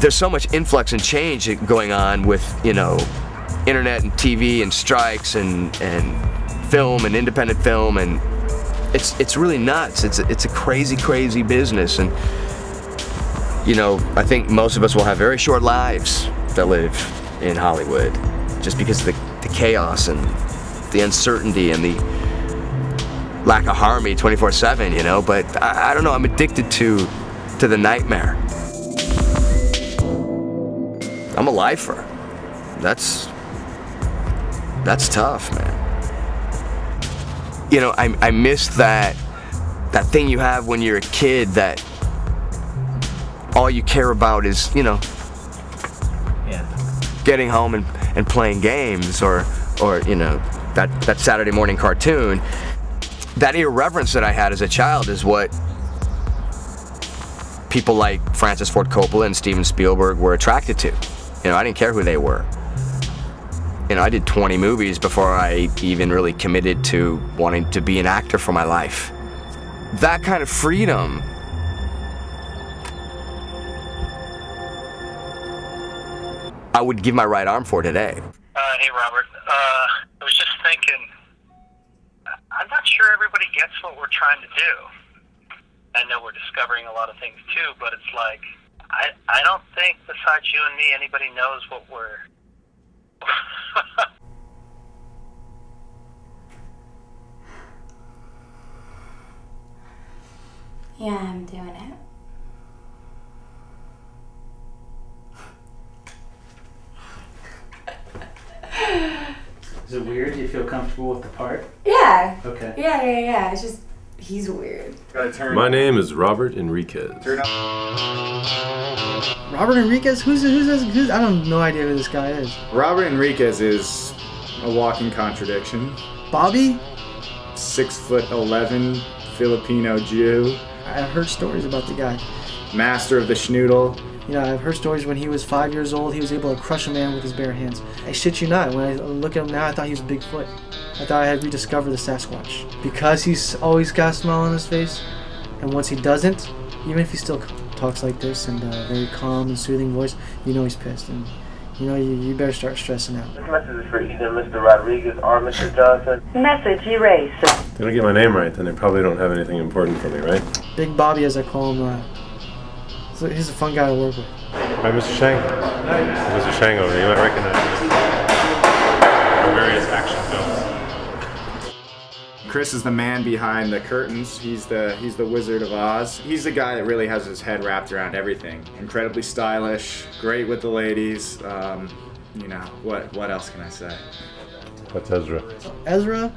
there's so much influx and change going on with you know internet and TV and strikes and and film and independent film and it's it's really nuts. It's a, it's a crazy crazy business and you know I think most of us will have very short lives that live in Hollywood just because of the, the chaos and the uncertainty and the lack of harmony 24/7. You know, but I, I don't know. I'm addicted to to the nightmare. I'm a lifer. That's that's tough, man. You know, I, I miss that that thing you have when you're a kid that all you care about is, you know, Yeah. getting home and, and playing games or or you know that that Saturday morning cartoon. That irreverence that I had as a child is what people like Francis Ford Coppola and Steven Spielberg were attracted to. You know, I didn't care who they were. You know, I did 20 movies before I even really committed to wanting to be an actor for my life. That kind of freedom I would give my right arm for today. Uh, hey, Robert. Uh, I was just thinking, I'm not sure everybody gets what we're trying to do. I know we're discovering a lot of things too, but it's like, I, I don't think besides you and me, anybody knows what we're. Yeah, I'm doing it. Is it weird? Do you feel comfortable with the part? Yeah. Okay. Yeah, yeah, yeah. It's just he's weird. My name is Robert Enriquez. Robert Enriquez? Who's who's this? Who's, I don't no idea who this guy is. Robert Enriquez is a walking contradiction. Bobby? Six foot eleven Filipino Jew, I've heard stories about the guy. master of the schnoodle. You know, I've heard stories when he was five years old, he was able to crush a man with his bare hands. I shit you not. When I look at him now, I thought he was Bigfoot. I thought I had rediscovered the Sasquatch because he's always got a smile on his face, and once he doesn't, even if he still talks like this and a very calm and soothing voice, you know he's pissed, and you know you, you better start stressing out. This message is for either Mr. Rodriguez or Mr. Johnson. Message erased. If I don't get my name right, then they probably don't have anything important for me, right? Big Bobby, as I call him, uh, so he's a fun guy to work with. Hi, Mr. Shang. Mr. Shang over there. You might recognize me from various action films. Chris is the man behind the curtains. He's the he's the Wizard of Oz. He's the guy that really has his head wrapped around everything. Incredibly stylish, great with the ladies. Um, you know what? What else can I say? What's Ezra. Ezra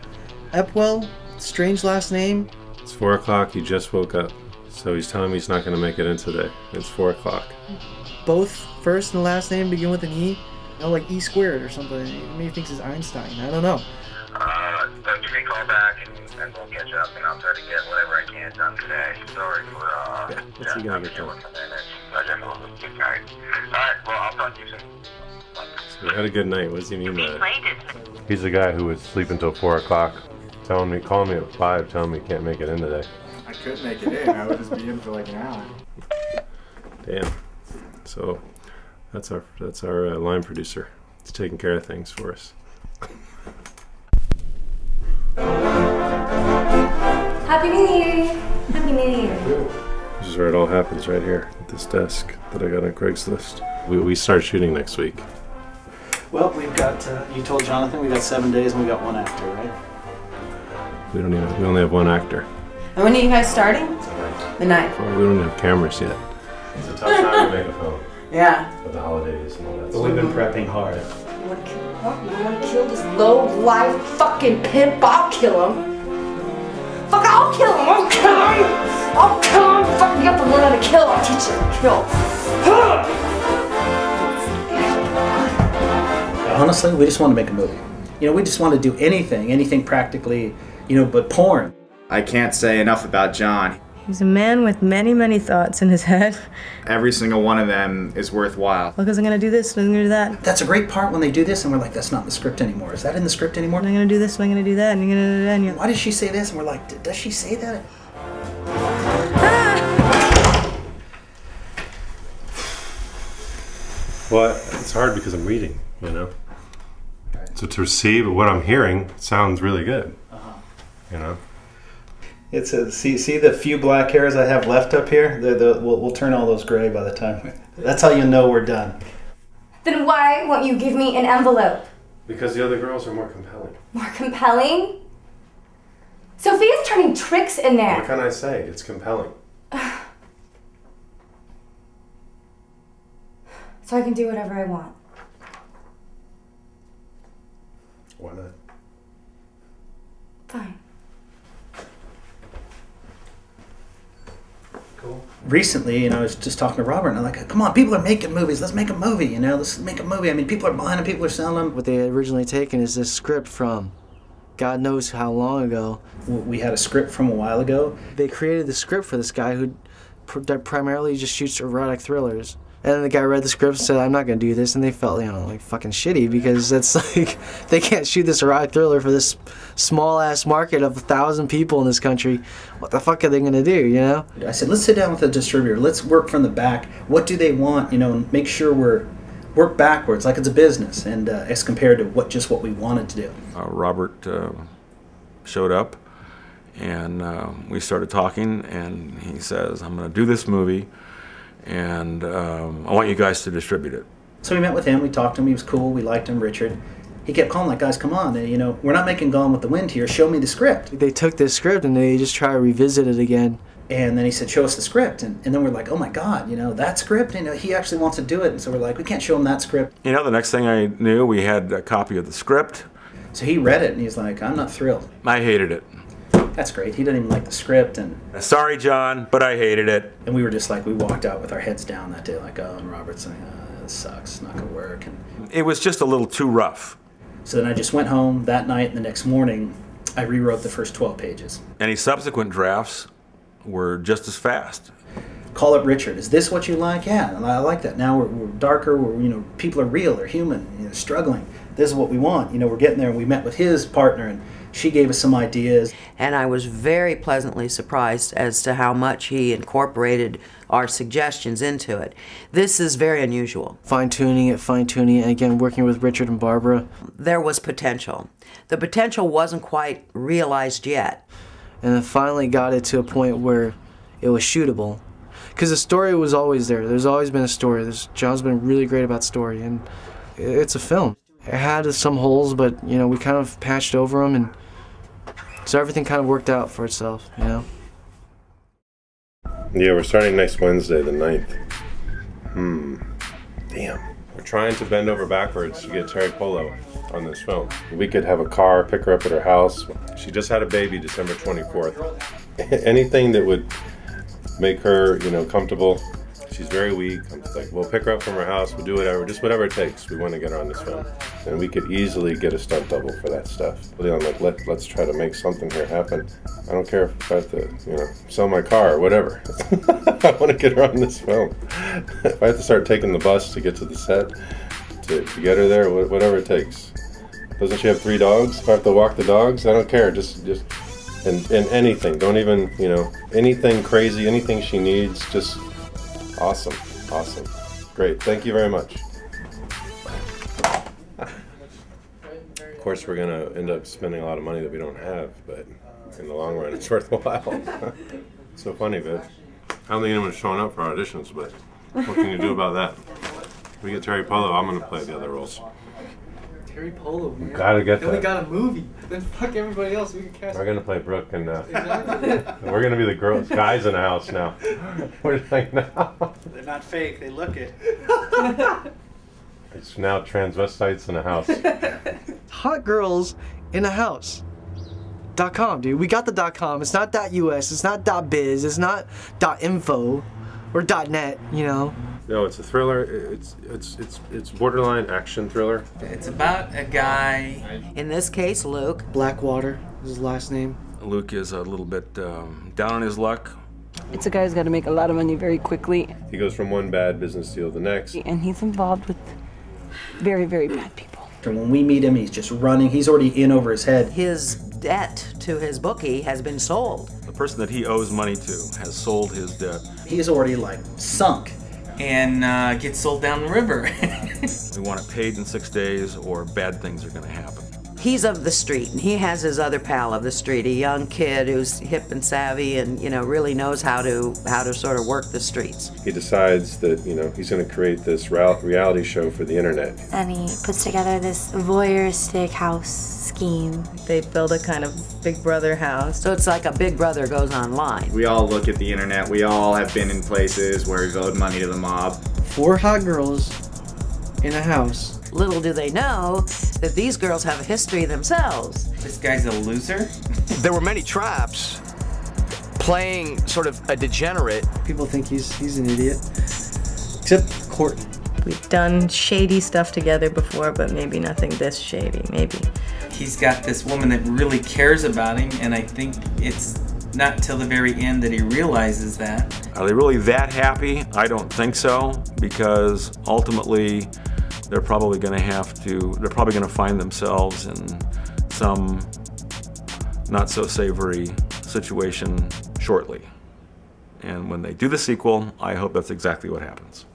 Epwell, strange last name. It's 4 o'clock. He just woke up. So he's telling me he's not going to make it in today. It's 4 o'clock. Both first and last name begin with an E. You know, like E squared or something. Maybe he thinks it's Einstein. I don't know. Uh, then give me a call back and, and we'll catch up and I'll try to get whatever I can done today. Sorry for, uh, Yeah, what's he gonna get done? I definitely was good guy. Alright, well, I'll talk to you soon. So we had a good night. What does he mean by that? He's the guy who would sleep until 4 o'clock, telling me, calling me at 5, telling me he can't make it in today. I could make it in. I would just be in for like an hour. Damn. So that's our that's our uh, line producer. He's taking care of things for us. Happy New Year! Happy New Year! This is where it all happens, right here at this desk that I got on Craigslist. We, we start shooting next week. Well, we've got. Uh, you told Jonathan we got seven days and we got one actor, right? We don't even we only have one actor. And when are you guys starting? The ninth. Well, we don't have cameras yet. It's a tough time to make a film Yeah. with the holidays and all that But we've been prepping hard. You wanna kill, huh? You wanna kill this low life fucking pimp? I'll kill him. Fuck, I'll kill him. I'll kill him. I'll kill him. Fuck, you have to learn how to kill. I'll teach you how to kill. Honestly, we just want to make a movie. You know, we just want to do anything, anything practically, you know, but porn. I can't say enough about John. He's a man with many, many thoughts in his head. Every single one of them is worthwhile. Because I'm gonna do this, I'm gonna do that. That's a great part when they do this and we're like, that's not in the script anymore. Is that in the script anymore? I'm gonna do this, I'm gonna do that, and I'm gonna do that. And you're Why does she say this? And we're like, does she say that? Ah! Well, it's hard because I'm reading, you know. So to receive what I'm hearing sounds really good. Uh-huh. You know. It's a see see the few black hairs I have left up here. They're the we'll, we'll turn all those gray by the time. That's how you know we're done. Then why won't you give me an envelope? Because the other girls are more compelling. More compelling? Sophia's turning tricks in there. What can I say? It's compelling. So I can do whatever I want. Why not? Fine. Recently, you know, I was just talking to Robert, and I'm like, "Come on, people are making movies. Let's make a movie. You know, let's make a movie. I mean, people are buying them. People are selling them." What they had originally taken is this script from God knows how long ago. We had a script from a while ago. They created the script for this guy who pr- primarily just shoots erotic thrillers. And then the guy read the script and said, I'm not going to do this. And they felt, you know, like fucking shitty because that's like, they can't shoot this erotic thriller for this small ass market of a thousand people in this country. What the fuck are they going to do, you know? I said, let's sit down with the distributor. Let's work from the back. What do they want? You know, and make sure we're work backwards, like it's a business, and uh, as compared to what just what we wanted to do. Uh, Robert uh, showed up, and uh, we started talking. And he says, "I'm going to do this movie, and um, I want you guys to distribute it." So we met with him. We talked to him. He was cool. We liked him, Richard. He kept calling like, guys, come on. You know, we're not making Gone with the Wind here. Show me the script. They took this script and they just try to revisit it again. And then he said, show us the script. And, and then we're like, oh my God, you know, that script? You know, he actually wants to do it. And so we're like, we can't show him that script. You know, the next thing I knew, we had a copy of the script. So he read it and he's like, I'm not thrilled. I hated it. That's great. He didn't even like the script. And uh, Sorry, John, but I hated it. and we were just like, we walked out with our heads down that day, like, oh, and Robert's like, oh, this sucks. Not going to work. And It was just a little too rough. so then I just went home that night and the next morning, I rewrote the first 12 pages. Any subsequent drafts were just as fast. call up Richard. Is this what you like? Yeah, I like that. Now we're, we're darker. We're you know people are real. They're human. You know, struggling. This is what we want. You know, we're getting there. And we met with his partner, and she gave us some ideas. And I was very pleasantly surprised as to how much he incorporated our suggestions into it. This is very unusual. Fine tuning it, fine tuning it, and again, working with Richard and Barbara. There was potential. The potential wasn't quite realized yet. And then finally got it to a point where it was shootable. Because the story was always there. There's always been a story. There's, John's been really great about story, and it's a film. It had some holes, but you know we kind of patched over them, and so everything kind of worked out for itself. You know. Yeah, we're starting next Wednesday, the 9th. Hmm. Damn. We're trying to bend over backwards to get Teri Polo on this film. We could have a car, pick her up at her house. She just had a baby December 24th. Anything that would make her, you know, comfortable. She's very weak. I'm like, we'll pick her up from her house. We'll do whatever, just whatever it takes. We want to get her on this film, and we could easily get a stunt double for that stuff. I'm like, let let's try to make something here happen. I don't care if I have to, you know, sell my car or whatever. I want to get her on this film. if I have to start taking the bus to get to the set, to, to get her there, whatever it takes. Doesn't she have three dogs? If I have to walk the dogs, I don't care. Just just and, and anything. Don't even you know anything crazy. Anything she needs. Just awesome, awesome, great. Thank you very much. Of course, we're gonna end up spending a lot of money that we don't have, but in the long run, it's worthwhile. so funny, Viv. I don't think anyone's showing up for our auditions, but what can you do about that? We get Teri Polo, I'm gonna play the other roles. Teri Polo. man. Gotta get Then we got a movie. Then fuck everybody else. We can cast. We're gonna play Brooke and uh, Exactly. we're gonna be the girls, guys in the house now. We're like now. They're not fake. They look it. It's now transvestites in the house. Hot girls in a house. Dot com, dude. We got the dot com. It's not dot us. It's not dot biz. It's not dot info or dot net. You know. No, it's a thriller. It's it's it's it's borderline action thriller. It's about a guy. In this case, Luke. Blackwater is his last name. Luke is a little bit um, down on his luck. It's a guy who's got to make a lot of money very quickly, He goes from one bad business deal to the next. and he's involved with very, very bad people. And when we meet him, he's just running. He's already in over his head. His debt to his bookie has been sold. The person that he owes money to has sold his debt. He's already like sunk. And uh, get sold down the river. We want it paid in six days or bad things are going to happen. He's of the street, and he has his other pal of the street, a young kid who's hip and savvy, and you know really knows how to how to sort of work the streets. He decides that you know he's going to create this reality show for the internet. And he puts together this voyeuristic house scheme. They build a kind of Big Brother house. So it's like a Big Brother goes online. We all look at the internet. We all have been in places where we've owed money to the mob. Four hot girls in a house. Little do they know that these girls have a history themselves. this guy's a loser. There were many traps playing sort of a degenerate. People think he's he's an idiot. Except Courtney. We've done shady stuff together before, but maybe nothing this shady. Maybe. He's got this woman that really cares about him, and I think it's not till the very end that he realizes that. Are they really that happy? I don't think so, because ultimately they're probably going to have to, they're probably going to find themselves in some not so savory situation shortly. And when they do the sequel, I hope that's exactly what happens.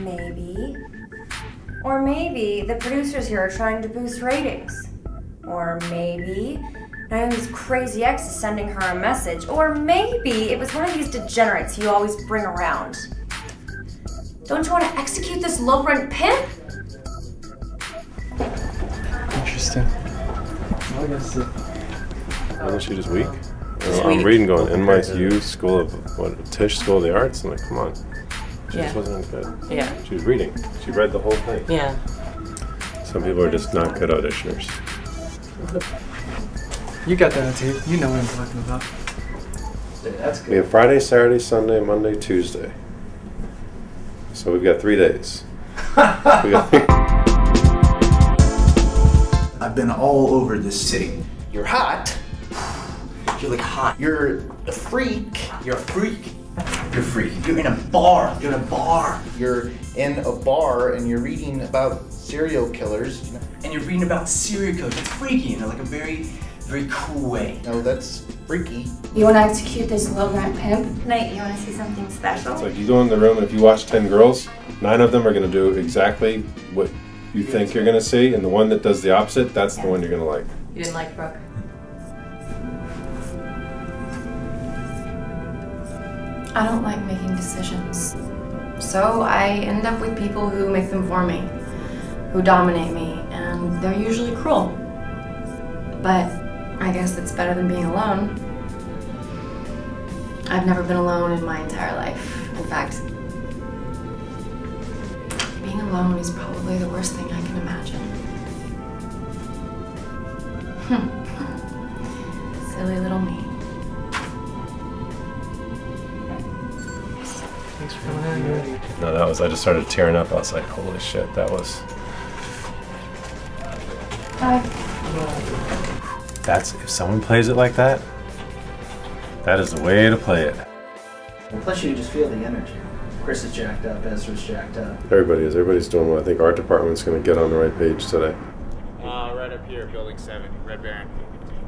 Maybe. Or maybe the producers here are trying to boost ratings. Or maybe Naomi's crazy ex is sending her a message. Or maybe it was one of these degenerates you always bring around. Don't you want to execute this low rent pimp? Interesting. I guess it. Isn't she just weak? Just I'm weak. reading going NYU School of what Tisch School of the Arts. I'm like, come on. She Yeah. just wasn't good. Yeah. She was reading. She read the whole thing. Yeah. Some people are just not good auditioners. You got that on tape. You know what I'm talking about. That's good. We have Friday, Saturday, Sunday, Monday, Tuesday. So we've got three days. We got- I've been all over this city. You're hot. You're like hot. You're a freak. You're a freak. You're a freak. You're in a bar. You're in a bar. You're in a bar and you're reading about serial killers. you know, And you're reading about serial killers. It's freaky in like a very, very cool way. No, that's freaky. You want to execute this low rent pimp? Nate, you want to see something special? It's like you go in the room and if you watch 10 girls, nine of them are going to do exactly what you think you're going to see, and the one that does the opposite, that's the one you're going to like. You didn't like Brooke? I don't like making decisions. So I end up with people who make them for me, who dominate me, and they're usually cruel. But I guess it's better than being alone. I've never been alone in my entire life. In fact, being alone is probably the worst thing I can imagine. Hmm. Silly little me. Thanks for coming in. No, that was, I just started tearing up. I was like, holy shit, that was. That's, if someone plays it like that, that is the way to play it. Plus, you just feel the energy. Chris is jacked up. Ezra's jacked up. Everybody is. Everybody's doing well. I think art department's going to get on the right page today. Uh, right up here, building seven, Red Baron.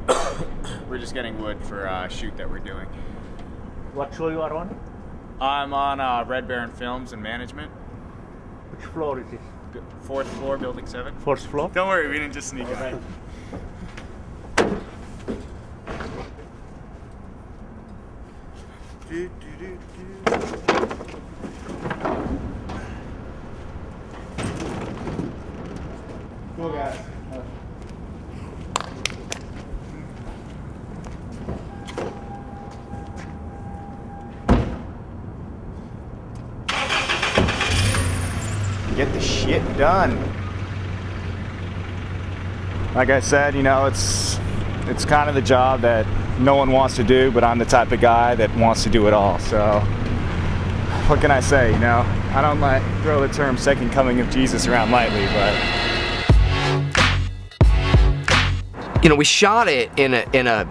we're just getting wood for a shoot that we're doing. What show you are on? I'm on uh, Red Baron Films and Management. Which floor is it? Fourth floor, building seven. First floor? Don't worry, we didn't just sneak Go guys. Get the shit done. Like I said, you know, it's it's kind of the job that no one wants to do, but I'm the type of guy that wants to do it all. So what can I say, you know? I don't like throw the term second coming of Jesus around lightly, but you know, we shot it in a in a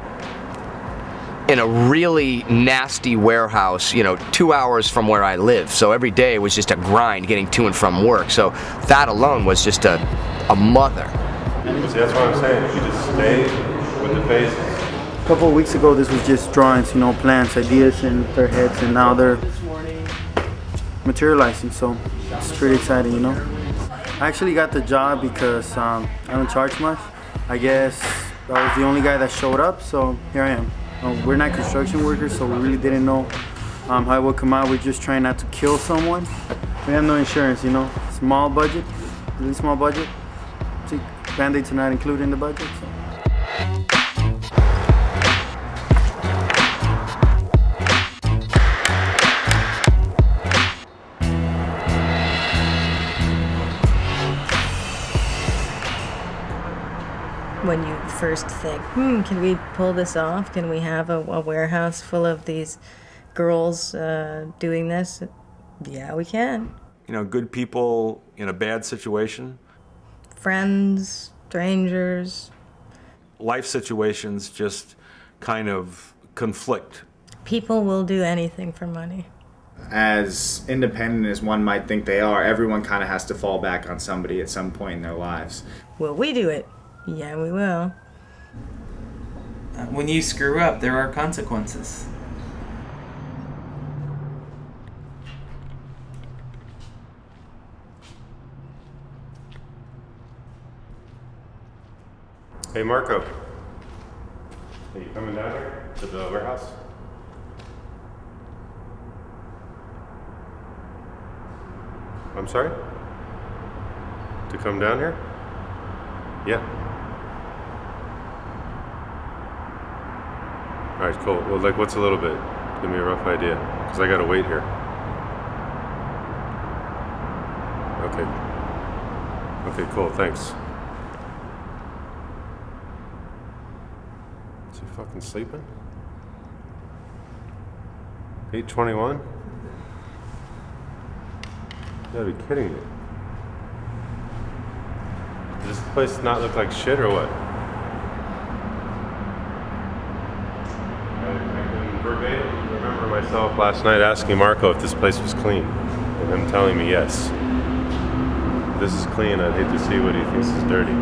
in a really nasty warehouse, you know, two hours from where I live. So every day was just a grind getting to and from work. So that alone was just a a mother. See, that's what I'm saying. You just stay with the phases. A couple of weeks ago, this was just drawings, you know, plans, ideas in their heads, and now they're materializing. So it's pretty exciting, you know. I actually got the job because um, I don't charge much. I guess I was the only guy that showed up, so here I am. Uh, we're not construction workers, so we really didn't know um, how it would come out. We're just trying not to kill someone. We have no insurance, you know. Small budget, really small budget. Band-Aids are not included in the budget. So. When you first think, hmm, can we pull this off? Can we have a, a warehouse full of these girls uh, doing this? Yeah, we can. You know, good people in a bad situation, Friends, strangers, life situations just kind of conflict. people will do anything for money. As independent as one might think they are, everyone kind of has to fall back on somebody at some point in their lives. Will we do it? Yeah, we will. Uh, When you screw up, there are consequences. Hey, Marco. Are you coming down here to the warehouse? I'm sorry? To come down here? Yeah. All right, cool. Well, like, what's a little bit? Give me a rough idea, because I gotta wait here. Okay. Okay, cool. Thanks. Is he fucking sleeping? 821? You gotta be kidding me. Does this place not look like shit or what? I, I can verbatim remember myself last night asking Marco if this place was clean, and him telling me yes. If this is clean, I'd hate to see what he thinks is dirty.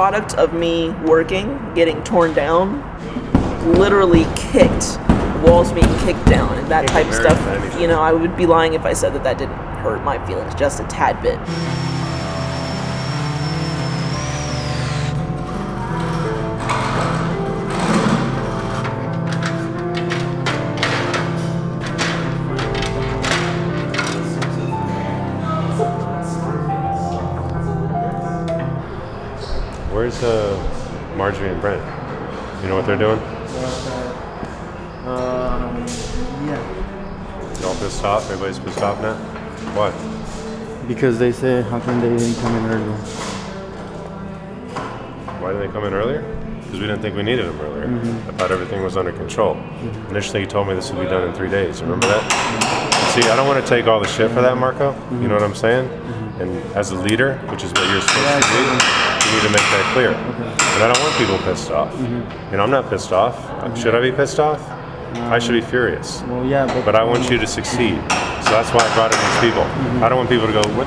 Product of me working, getting torn down, literally kicked, walls being kicked down, and that type of stuff. You know, I would be lying if I said that that didn't hurt my feelings just a tad bit. Marjorie and Brent? You know what they're doing? Um, yeah. You all pissed off? Everybody's pissed off now? What? Because they said, how come they didn't come in earlier? Why didn't they come in earlier? Because we didn't think we needed them earlier. Mhm. I thought everything was under control. Initially, you told me this would be done in three days. Remember that? See, I don't want to take all the shit for that, Marco. You know what I'm saying? And as a leader, which is what you're supposed to do, you need to make that clear. Mm-hmm. And I don't want people pissed off. Mm-hmm. And I'm not pissed off. Should I be pissed off? I should be furious. Well, yeah, but, But I want you to mm-hmm. succeed. So that's why I brought in these people. I don't want people to go, what?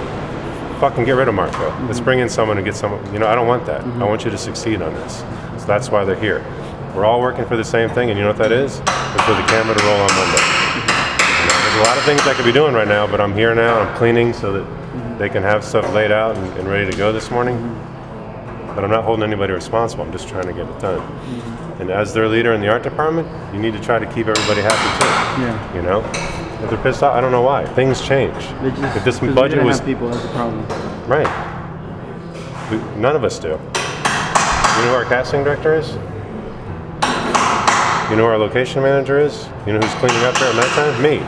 Fucking get rid of Marco. Let's bring in someone and get someone. You know, I don't want that. I want you to succeed on this. So that's why they're here. We're all working for the same thing, and you know what that is? It's for the camera to roll on Monday. You know, there's a lot of things I could be doing right now, but I'm here now. I'm cleaning so that they can have stuff laid out and, and ready to go this morning. But I'm not holding anybody responsible. I'm just trying to get it done. Mm-hmm. And as their leader in the art department, you need to try to keep everybody happy too. Yeah. You know, if they're pissed off, I don't know why. Things change. Just, if this budget was people, that's a problem. right, we, none of us do. You know who our casting director is? You know who our location manager is? You know who's cleaning up there at nighttime? Me.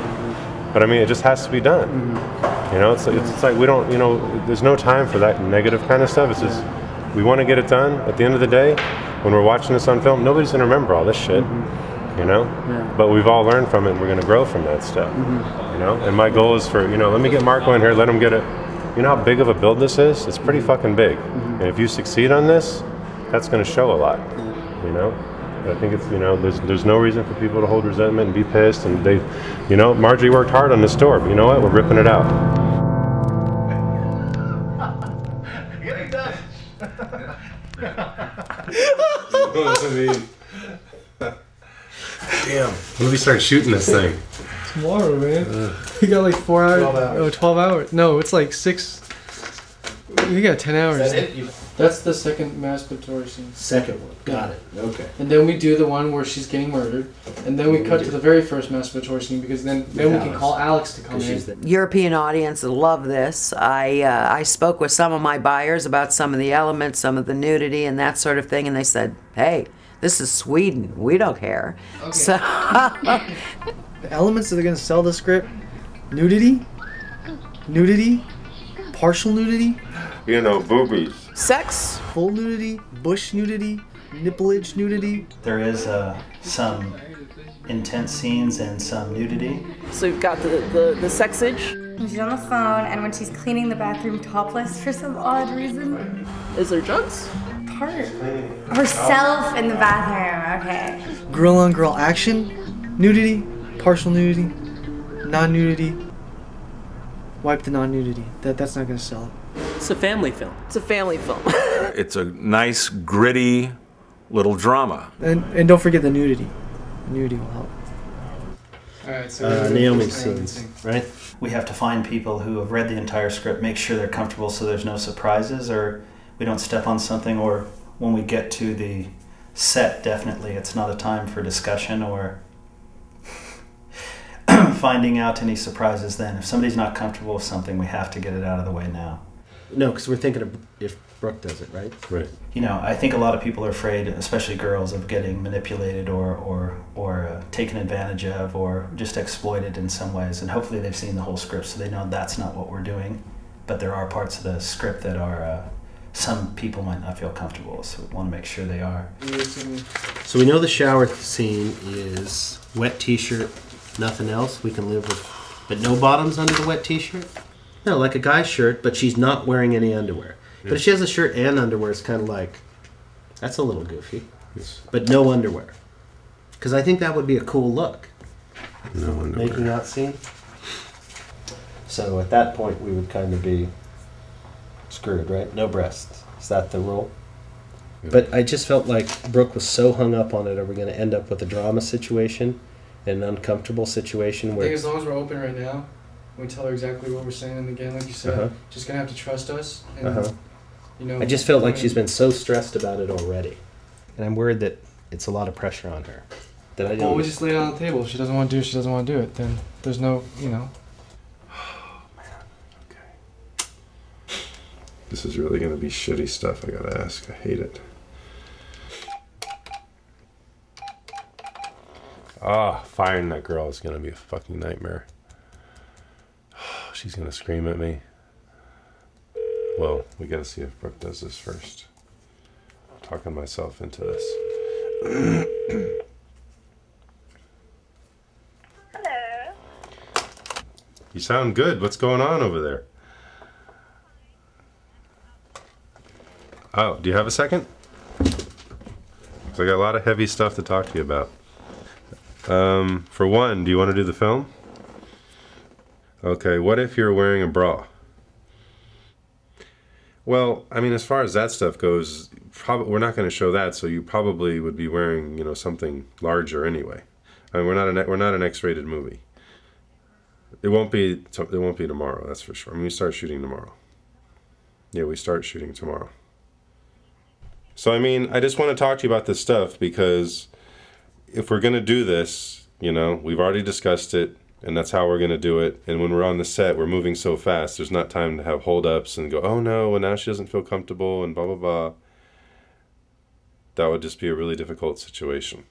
But I mean, it just has to be done. Mm-hmm. You know, it's, it's, it's like we don't, you know, there's no time for that negative kind of stuff. It's just, we want to get it done. At the end of the day, when we're watching this on film, nobody's going to remember all this shit. Mm-hmm. You know? Yeah. But we've all learned from it and we're going to grow from that stuff. Mm-hmm. You know? And my goal is for, you know, let me get Marco in here, let him get it. You know how big of a build this is? It's pretty mm-hmm. fucking big. And if you succeed on this, that's going to show a lot. You know? I think it's you know there's there's no reason for people to hold resentment and be pissed and they, you know Marjorie worked hard on this store but you know what we're ripping it out. I mean, damn. When do we start shooting this thing? Tomorrow, man. We got like four hours. 12 hours. Oh, 12 hours. No, it's like six. We got 10 hours. that it? You- That's the second masturbatory scene. Second one. Got it. Okay. And then we do the one where she's getting murdered, and then we cut to the very first masturbatory scene because then then we can Alex. call Alex to come in. she's the- European audience love this. I uh, I spoke with some of my buyers about some of the elements, some of the nudity, and that sort of thing, and they said, "Hey, this is Sweden. We don't care." So The elements that are going to sell the script nudity, nudity, partial nudity, You know, boobies. Sex, full nudity, bush nudity, nipplage nudity. There is uh, some intense scenes and some nudity. So you've got the, the, the sexage. When she's on the phone and when she's cleaning the bathroom topless for some odd reason. Is there jugs? Part. Herself in the bathroom, okay. Girl on girl action, nudity, partial nudity, non nudity. Wipe the non nudity. That, that's not going to sell it. It's a family film. It's a family film. It's a nice, gritty little drama. And, and don't forget the nudity. Nudity will help. Alright, so uh, Naomi's scenes, right? We have to find people who have read the entire script, make sure they're comfortable so there's no surprises or we don't step on something or when we get to the set, definitely it's not a time for discussion or finding out any surprises then. If somebody's not comfortable with something, we have to get it out of the way now. No, because we're thinking of if Brooke does it, right? Right. You know, I think a lot of people are afraid, especially girls, of getting manipulated or or or uh, taken advantage of or just exploited in some ways. And hopefully, they've seen the whole script, so they know that's not what we're doing. But there are parts of the script that are uh, some people might not feel comfortable, so we want to make sure they are. So we know the shower scene is wet t-shirt, nothing else. We can live with, but no bottoms under the wet t-shirt. No, like a guy's shirt, but she's not wearing any underwear. But if she has a shirt and underwear, it's kind of like that's a little goofy. Yes. But no underwear, because I think that would be a cool look. No underwear. Making out scene. So at that point, we would kind of be screwed, right? No breasts. Is that the rule? But I just felt like Brooke was so hung up on it. Are we going to end up with a drama situation, an uncomfortable situation where? I think as long as we're open right now, we tell her exactly what we're saying, and again, like you said, Uh-huh. just gonna have to trust us. And, Uh-huh. You know, I just felt like she's been so stressed about it already, and I'm worried that it's a lot of pressure on her. That I Well, don't. we just lay it on the table. If she doesn't want to do it, she doesn't want to do it. Then there's no, you know. Okay. This is really gonna be shitty stuff. I gotta ask. I hate it. Ah, firing that girl is gonna be a fucking nightmare. She's gonna scream at me. Well, we gotta see if Brooke does this first. talking myself into this. Hello. You sound good. What's going on over there? Oh, do you have a second? 'Cause I got a lot of heavy stuff to talk to you about. Um, for one, do you want to do the film? Okay, what if you're wearing a bra? Well, I mean, as far as that stuff goes, probably we're not going to show that, so you probably would be wearing, you know, something larger anyway. I mean, we're not an we're not an X-rated movie. It won't be. It won't be tomorrow. That's for sure. I mean, we start shooting tomorrow. Yeah, we start shooting tomorrow. So I mean, I just want to talk to you about this stuff because if we're gonna do this, you know, we've already discussed it, and that's how we're gonna do it. And when we're on the set, we're moving so fast. There's not time to have holdups and go, oh no, and now she doesn't feel comfortable, and blah blah blah. That would just be a really difficult situation.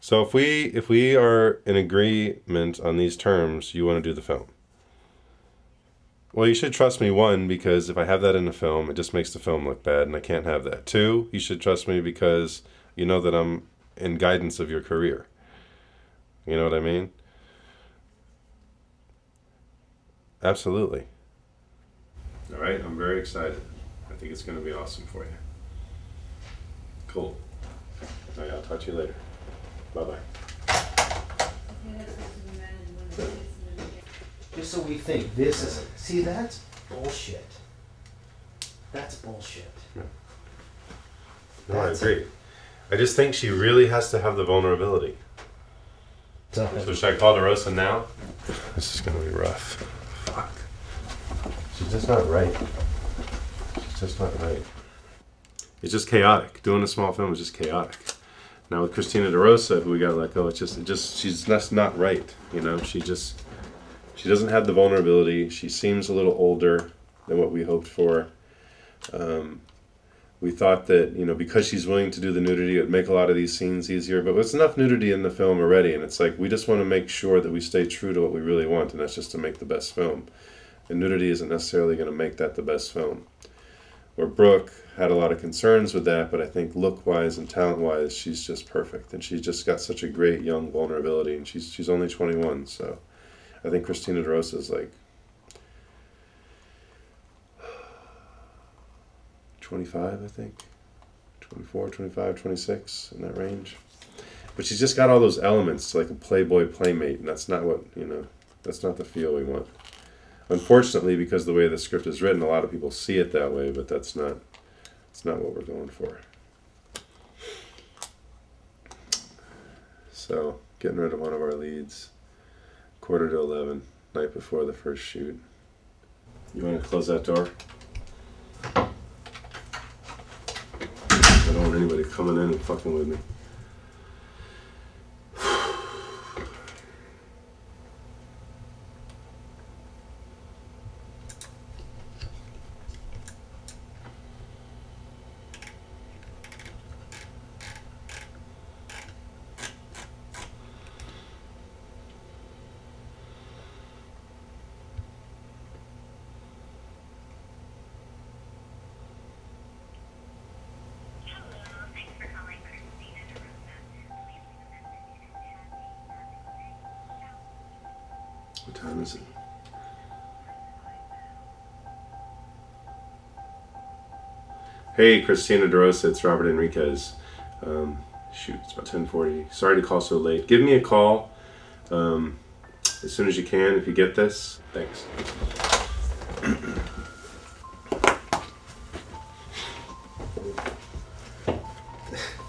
So if we if we are in agreement on these terms, you want to do the film. Well, you should trust me one because if I have that in the film, it just makes the film look bad, and I can't have that. Two, you should trust me because you know that I'm in guidance of your career. You know what I mean? Absolutely. All right, I'm very excited. I think it's going to be awesome for you. Cool. All right, I'll talk to you later. Bye bye. Just so we think, this is, see, that's bullshit. That's bullshit. No, I agree. I just think she really has to have the vulnerability. So should I call DeRosa now? This is gonna be rough. Fuck. She's just not right. She's just not right. It's just chaotic. Doing a small film is just chaotic. Now with Christina DeRosa, who we got to let go, it's just, it just, she's just not right. You know, she just, she doesn't have the vulnerability. She seems a little older than what we hoped for. Um, we thought that you know because she's willing to do the nudity, it would make a lot of these scenes easier. But there's enough nudity in the film already, and it's like we just want to make sure that we stay true to what we really want, and that's just to make the best film. And nudity isn't necessarily going to make that the best film. Where Brooke had a lot of concerns with that, but I think look wise and talent wise, she's just perfect, and she's just got such a great young vulnerability, and she's she's only 21, so I think Christina DeRosa is like 25, I think. 24, 25, 26, in that range. But she's just got all those elements, like a Playboy playmate, and that's not what, you know, that's not the feel we want. Unfortunately, because the way the script is written, a lot of people see it that way, but that's not, that's not what we're going for. So, getting rid of one of our leads, quarter to 11, night before the first shoot. You want to close that door? Don't want anybody coming in and fucking with me. Hey, Christina DeRosa, it's Robert Enriquez. Um, shoot, it's about 1040. Sorry to call so late. Give me a call um, as soon as you can if you get this. Thanks.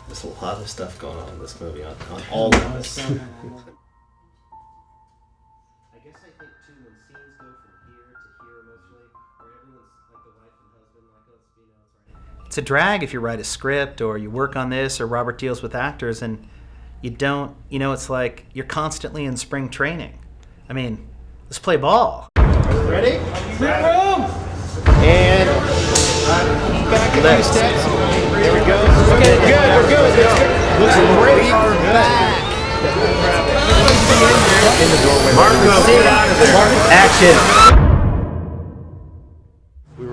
There's a lot of stuff going on in this movie, on, on all of it's a drag if you write a script or you work on this or Robert deals with actors and you don't, you know, it's like you're constantly in spring training. I mean, let's play ball. Ready? Sit room! And back a few steps. There we go. Okay, good. We're good. Good. Looks great. We are back. In the doorway. Marco, get out of there. Action.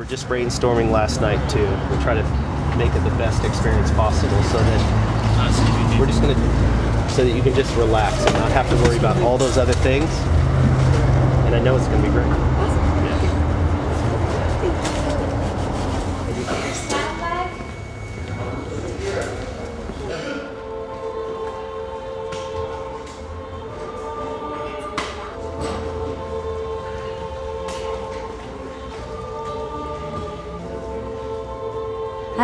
We were just brainstorming last night to try to make it the best experience possible so that we're just gonna so that you can just relax and not have to worry about all those other things. And I know it's gonna be great.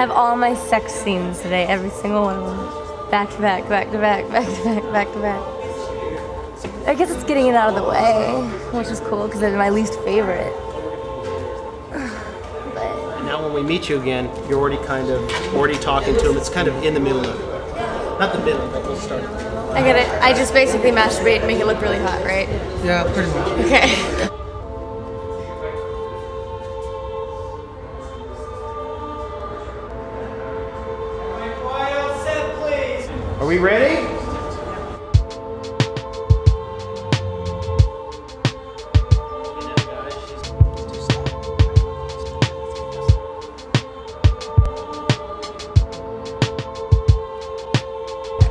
Have all my sex scenes today, every single one of them. Back to back, back to back, back to back, back to back. I guess it's getting it out of the way, which is cool because they're my least favorite. And now when we meet you again, you're already kind of already talking to him. It's kind of in the middle of it. Not the middle, but we'll start. I get it. I just basically masturbate and make it look really hot, right? Yeah, pretty much. Okay. We ready?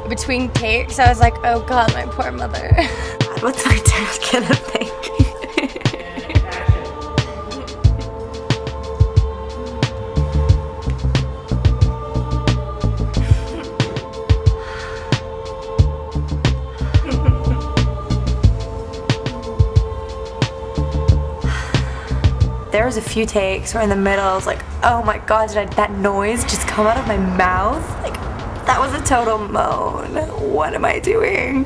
Between takes, I was like, oh god, my poor mother. What's my dad gonna think? A few takes we're in the middle I was like, oh my god, did I, that noise just come out of my mouth? Like, that was a total moan. What am I doing?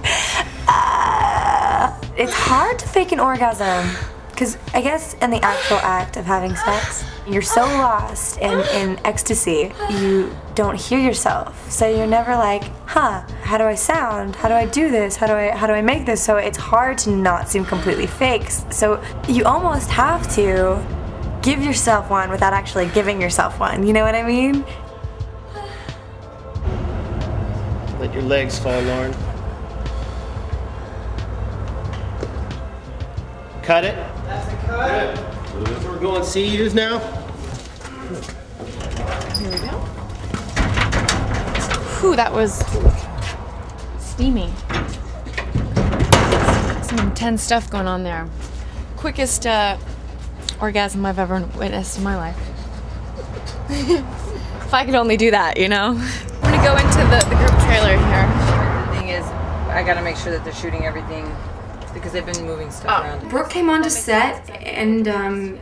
Ah. It's hard to fake an orgasm because I guess in the actual act of having sex, you're so lost in, in ecstasy, you don't hear yourself. So you're never like, huh, how do I sound? How do I do this? How do I how do I make this? So it's hard to not seem completely fake. So you almost have to give yourself one without actually giving yourself one. You know what I mean? Let your legs fall, Lauren. Cut it. That's a cut. So we're going sea eaters now. Here we go. Whew, that was steamy. Some intense stuff going on there. Quickest uh, orgasm I've ever witnessed in my life. if I could only do that, you know? I'm gonna go into the, the group trailer here. The thing is, I gotta make sure that they're shooting everything because they've been moving stuff around. Brooke came onto set and um,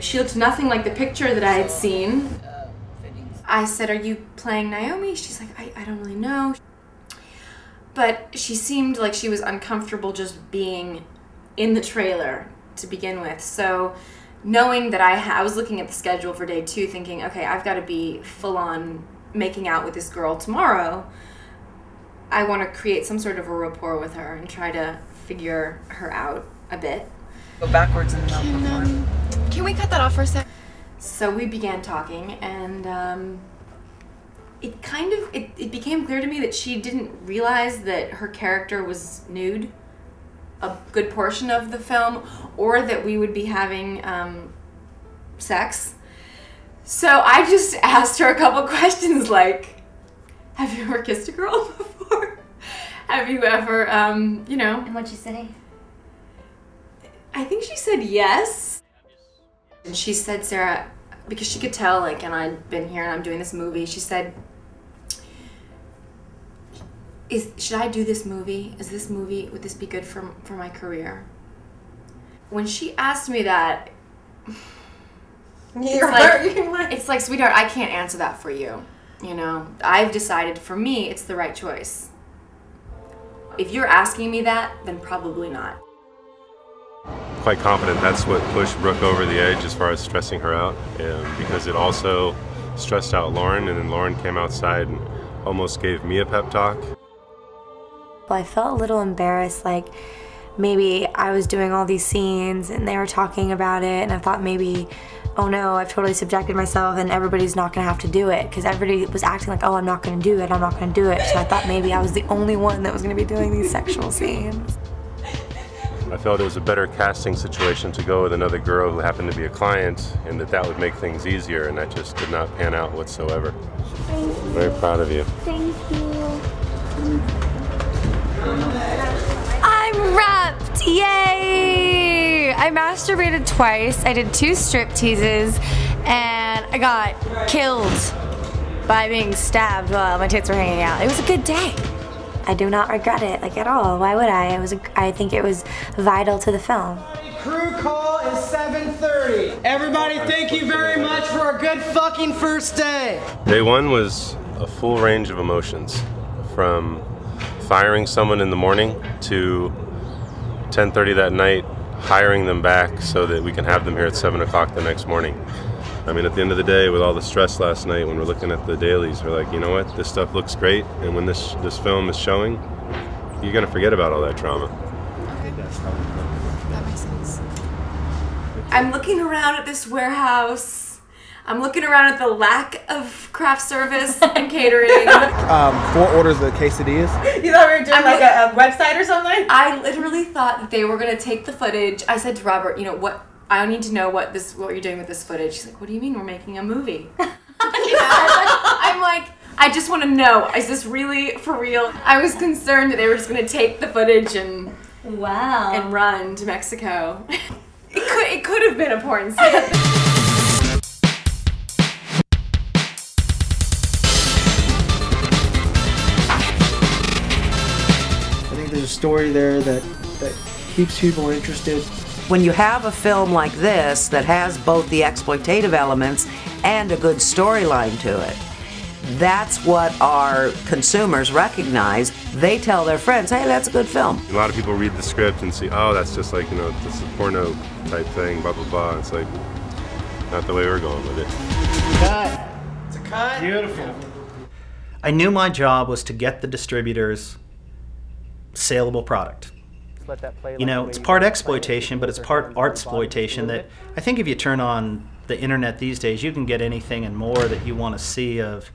she looked nothing like the picture that I had seen. I said, Are you playing Naomi? She's like, I, I don't really know. But she seemed like she was uncomfortable just being in the trailer to begin with. So, knowing that I, ha- I was looking at the schedule for day two, thinking, okay, I've got to be full on making out with this girl tomorrow. I want to create some sort of a rapport with her and try to figure her out a bit. Go backwards and not Can, um, can we cut that off for a sec? So we began talking, and um, it kind of it, it became clear to me that she didn't realize that her character was nude a good portion of the film, or that we would be having um, sex. So I just asked her a couple questions like, "Have you ever kissed a girl before? Have you ever, um, you know?" And what'd you say? I think she said yes. And she said, Sarah, because she could tell, like, and I'd been here and I'm doing this movie, she said, is, should I do this movie? Is this movie, would this be good for, for my career? When she asked me that, it's You're like, it's like, sweetheart, I can't answer that for you. You know, I've decided for me, it's the right choice. If you're asking me that, then probably not. Quite confident that's what pushed Brooke over the edge as far as stressing her out, and because it also stressed out Lauren, and then Lauren came outside and almost gave me a pep talk. Well, I felt a little embarrassed, like maybe I was doing all these scenes and they were talking about it, and I thought maybe, oh no, I've totally subjected myself and everybody's not gonna have to do it because everybody was acting like, oh, I'm not gonna do it, I'm not gonna do it. So I thought maybe I was the only one that was gonna be doing these sexual scenes. I felt it was a better casting situation to go with another girl who happened to be a client, and that that would make things easier, and that just did not pan out whatsoever. Very proud of you. Thank you. I'm wrapped! Yay! I masturbated twice. I did two strip teases, and I got killed by being stabbed while my tits were hanging out. It was a good day. I do not regret it, like at all. Why would I? It was. A, I think it was vital to the film. Crew call is 7:30. Everybody, thank you very much for a good fucking first day. Day one was a full range of emotions from firing someone in the morning to 10:30 that night, hiring them back so that we can have them here at 7 o'clock the next morning. I mean, at the end of the day, with all the stress last night, when we're looking at the dailies, we're like, you know what, this stuff looks great, and when this this film is showing, you're gonna forget about all that trauma. Okay. That makes sense. I'm looking around at this warehouse. I'm looking around at the lack of craft service and catering. Um, four orders of quesadillas. You thought we were doing like a, website or something? I literally thought that they were gonna take the footage. I said to Robert, you know what? I need to know what this what you're doing with this footage. She's like, what do you mean we're making a movie? You know, I'm like, I just want to know, is this really for real? I was concerned that they were just gonna take the footage and wow and run to Mexico. It could it could have been a porn set. Story there that, that keeps people interested. When you have a film like this that has both the exploitative elements and a good storyline to it, that's what our consumers recognize. They tell their friends, hey, that's a good film. A lot of people read the script and see, oh, that's just like, you know, this is a porno type thing, blah, blah, blah. It's like, not the way we're going with it. Cut. It's a cut. Beautiful. I knew my job was to get the distributors saleable product. Let that play You know, it's part exploitation, but it's part art exploitation. That I think if you turn on the internet these days, you can get anything and more that you want to see of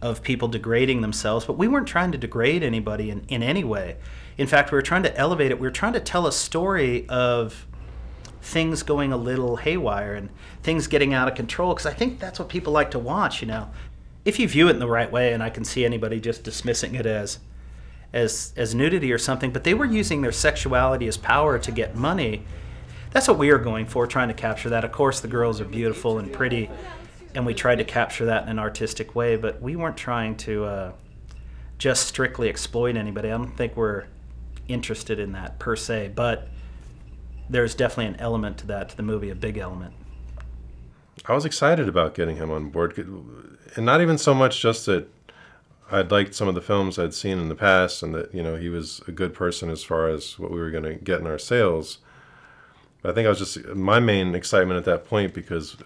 of people degrading themselves. But we weren't trying to degrade anybody in, in any way. In fact, we were trying to elevate it. We were trying to tell a story of things going a little haywire and things getting out of control because I think that's what people like to watch, you know. If you view it in the right way, and I can see anybody just dismissing it as as as nudity or something, but they were using their sexuality as power to get money. That's what we are going for, trying to capture that. Of course, the girls are beautiful and pretty, and we tried to capture that in an artistic way, but we weren't trying to uh, just strictly exploit anybody. I don't think we're interested in that per se, but there's definitely an element to that to the movie, a big element. I was excited about getting him on board, and not even so much just that I'd liked some of the films I'd seen in the past, and that you know he was a good person as far as what we were going to get in our sales. But I think I was just my main excitement at that point because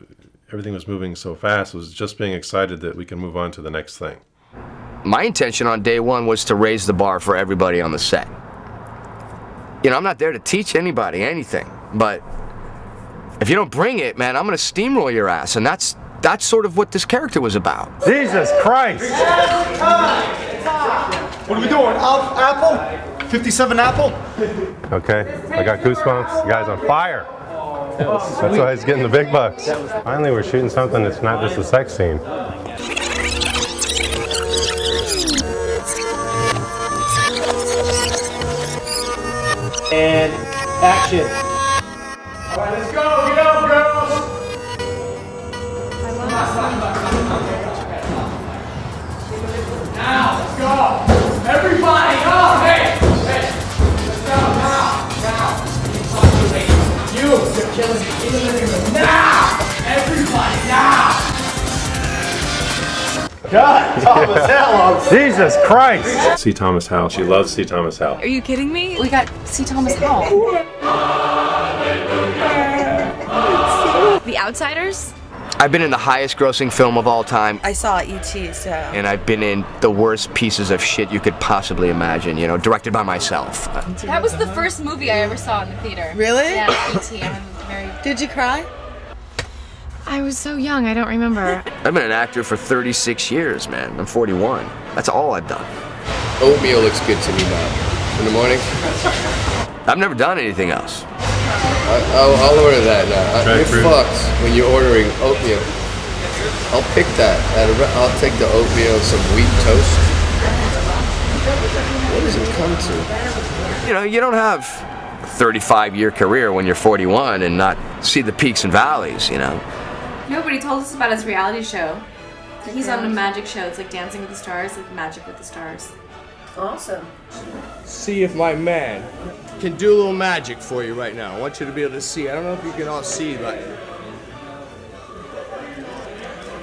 everything was moving so fast was just being excited that we can move on to the next thing. My intention on day one was to raise the bar for everybody on the set. You know, I'm not there to teach anybody anything, but if you don't bring it, man, I'm gonna steamroll your ass, and that's that's sort of what this character was about. Jesus Christ! What are we doing? Al- apple? 57 apple? Okay, I got goosebumps. You guys on fire. That's why he's getting the big bucks. Finally, we're shooting something that's not just a sex scene. And action. God, Thomas, hell, Jesus Christ! C. Thomas Howell. She loves C. Thomas Howell. Are you kidding me? We got C. Thomas Howell. The Outsiders? I've been in the highest grossing film of all time, I saw E.T. So. and I've been in the worst pieces of shit you could possibly imagine, you know, directed by myself. That was the first movie I ever saw in the theater. Really? Yeah, E.T. I'm very. Did you cry? I was so young, I don't remember. I've been an actor for 36 years, man. I'm 41. That's all I've done. Oatmeal looks good to me now. In the morning? I've never done anything else. I, I'll, I'll order that now. I, Try you're fruit. fucked when you're ordering oatmeal. I'll pick that. At a, re- I'll take the oatmeal and some wheat toast. What does it come to? You know, you don't have a 35 year career when you're 41 and not see the peaks and valleys, you know. Nobody told us about his reality show. He's on a magic show. It's like Dancing with the Stars, like Magic with the Stars. Awesome. See if my man can do a little magic for you right now. I want you to be able to see. I don't know if you can all see, but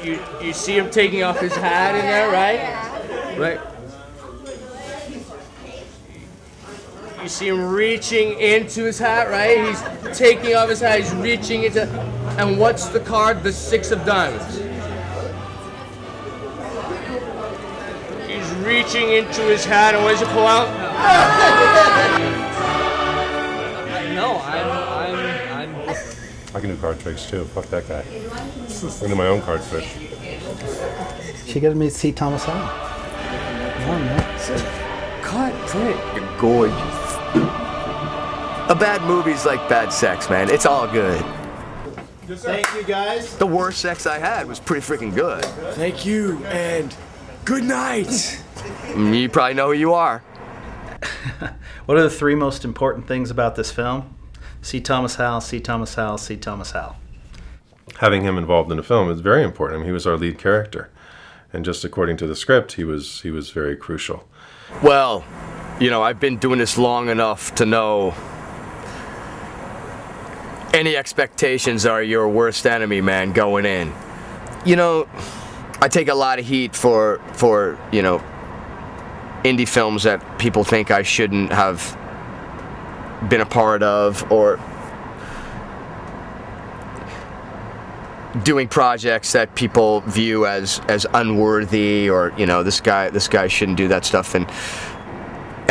you you see him taking off his hat in there, right? Right. You see him reaching into his hat, right? He's taking off his hat, he's reaching into. And what's the card? The Six of Diamonds. He's reaching into his hat, and what does he pull out? no, I'm, I'm, I'm. I can do card tricks too. Fuck that guy. I can do my own card trick. She got me to see Thomas Howell. Come on, man. Cut, print. You're gorgeous. A bad movie's like bad sex, man. It's all good. Thank you, guys. The worst sex I had was pretty freaking good. Thank you, and good night. Mm, You probably know who you are. What are the three most important things about this film? C. Thomas Howell, C. Thomas Howell, C. Thomas Howell. Having him involved in the film is very important. I mean, he was our lead character, and just according to the script, he was he was very crucial. Well, you know, I've been doing this long enough to know any expectations are your worst enemy, man, going in. You know, I take a lot of heat for for, you know, indie films that people think I shouldn't have been a part of or doing projects that people view as as unworthy or you know this guy this guy shouldn't do that stuff and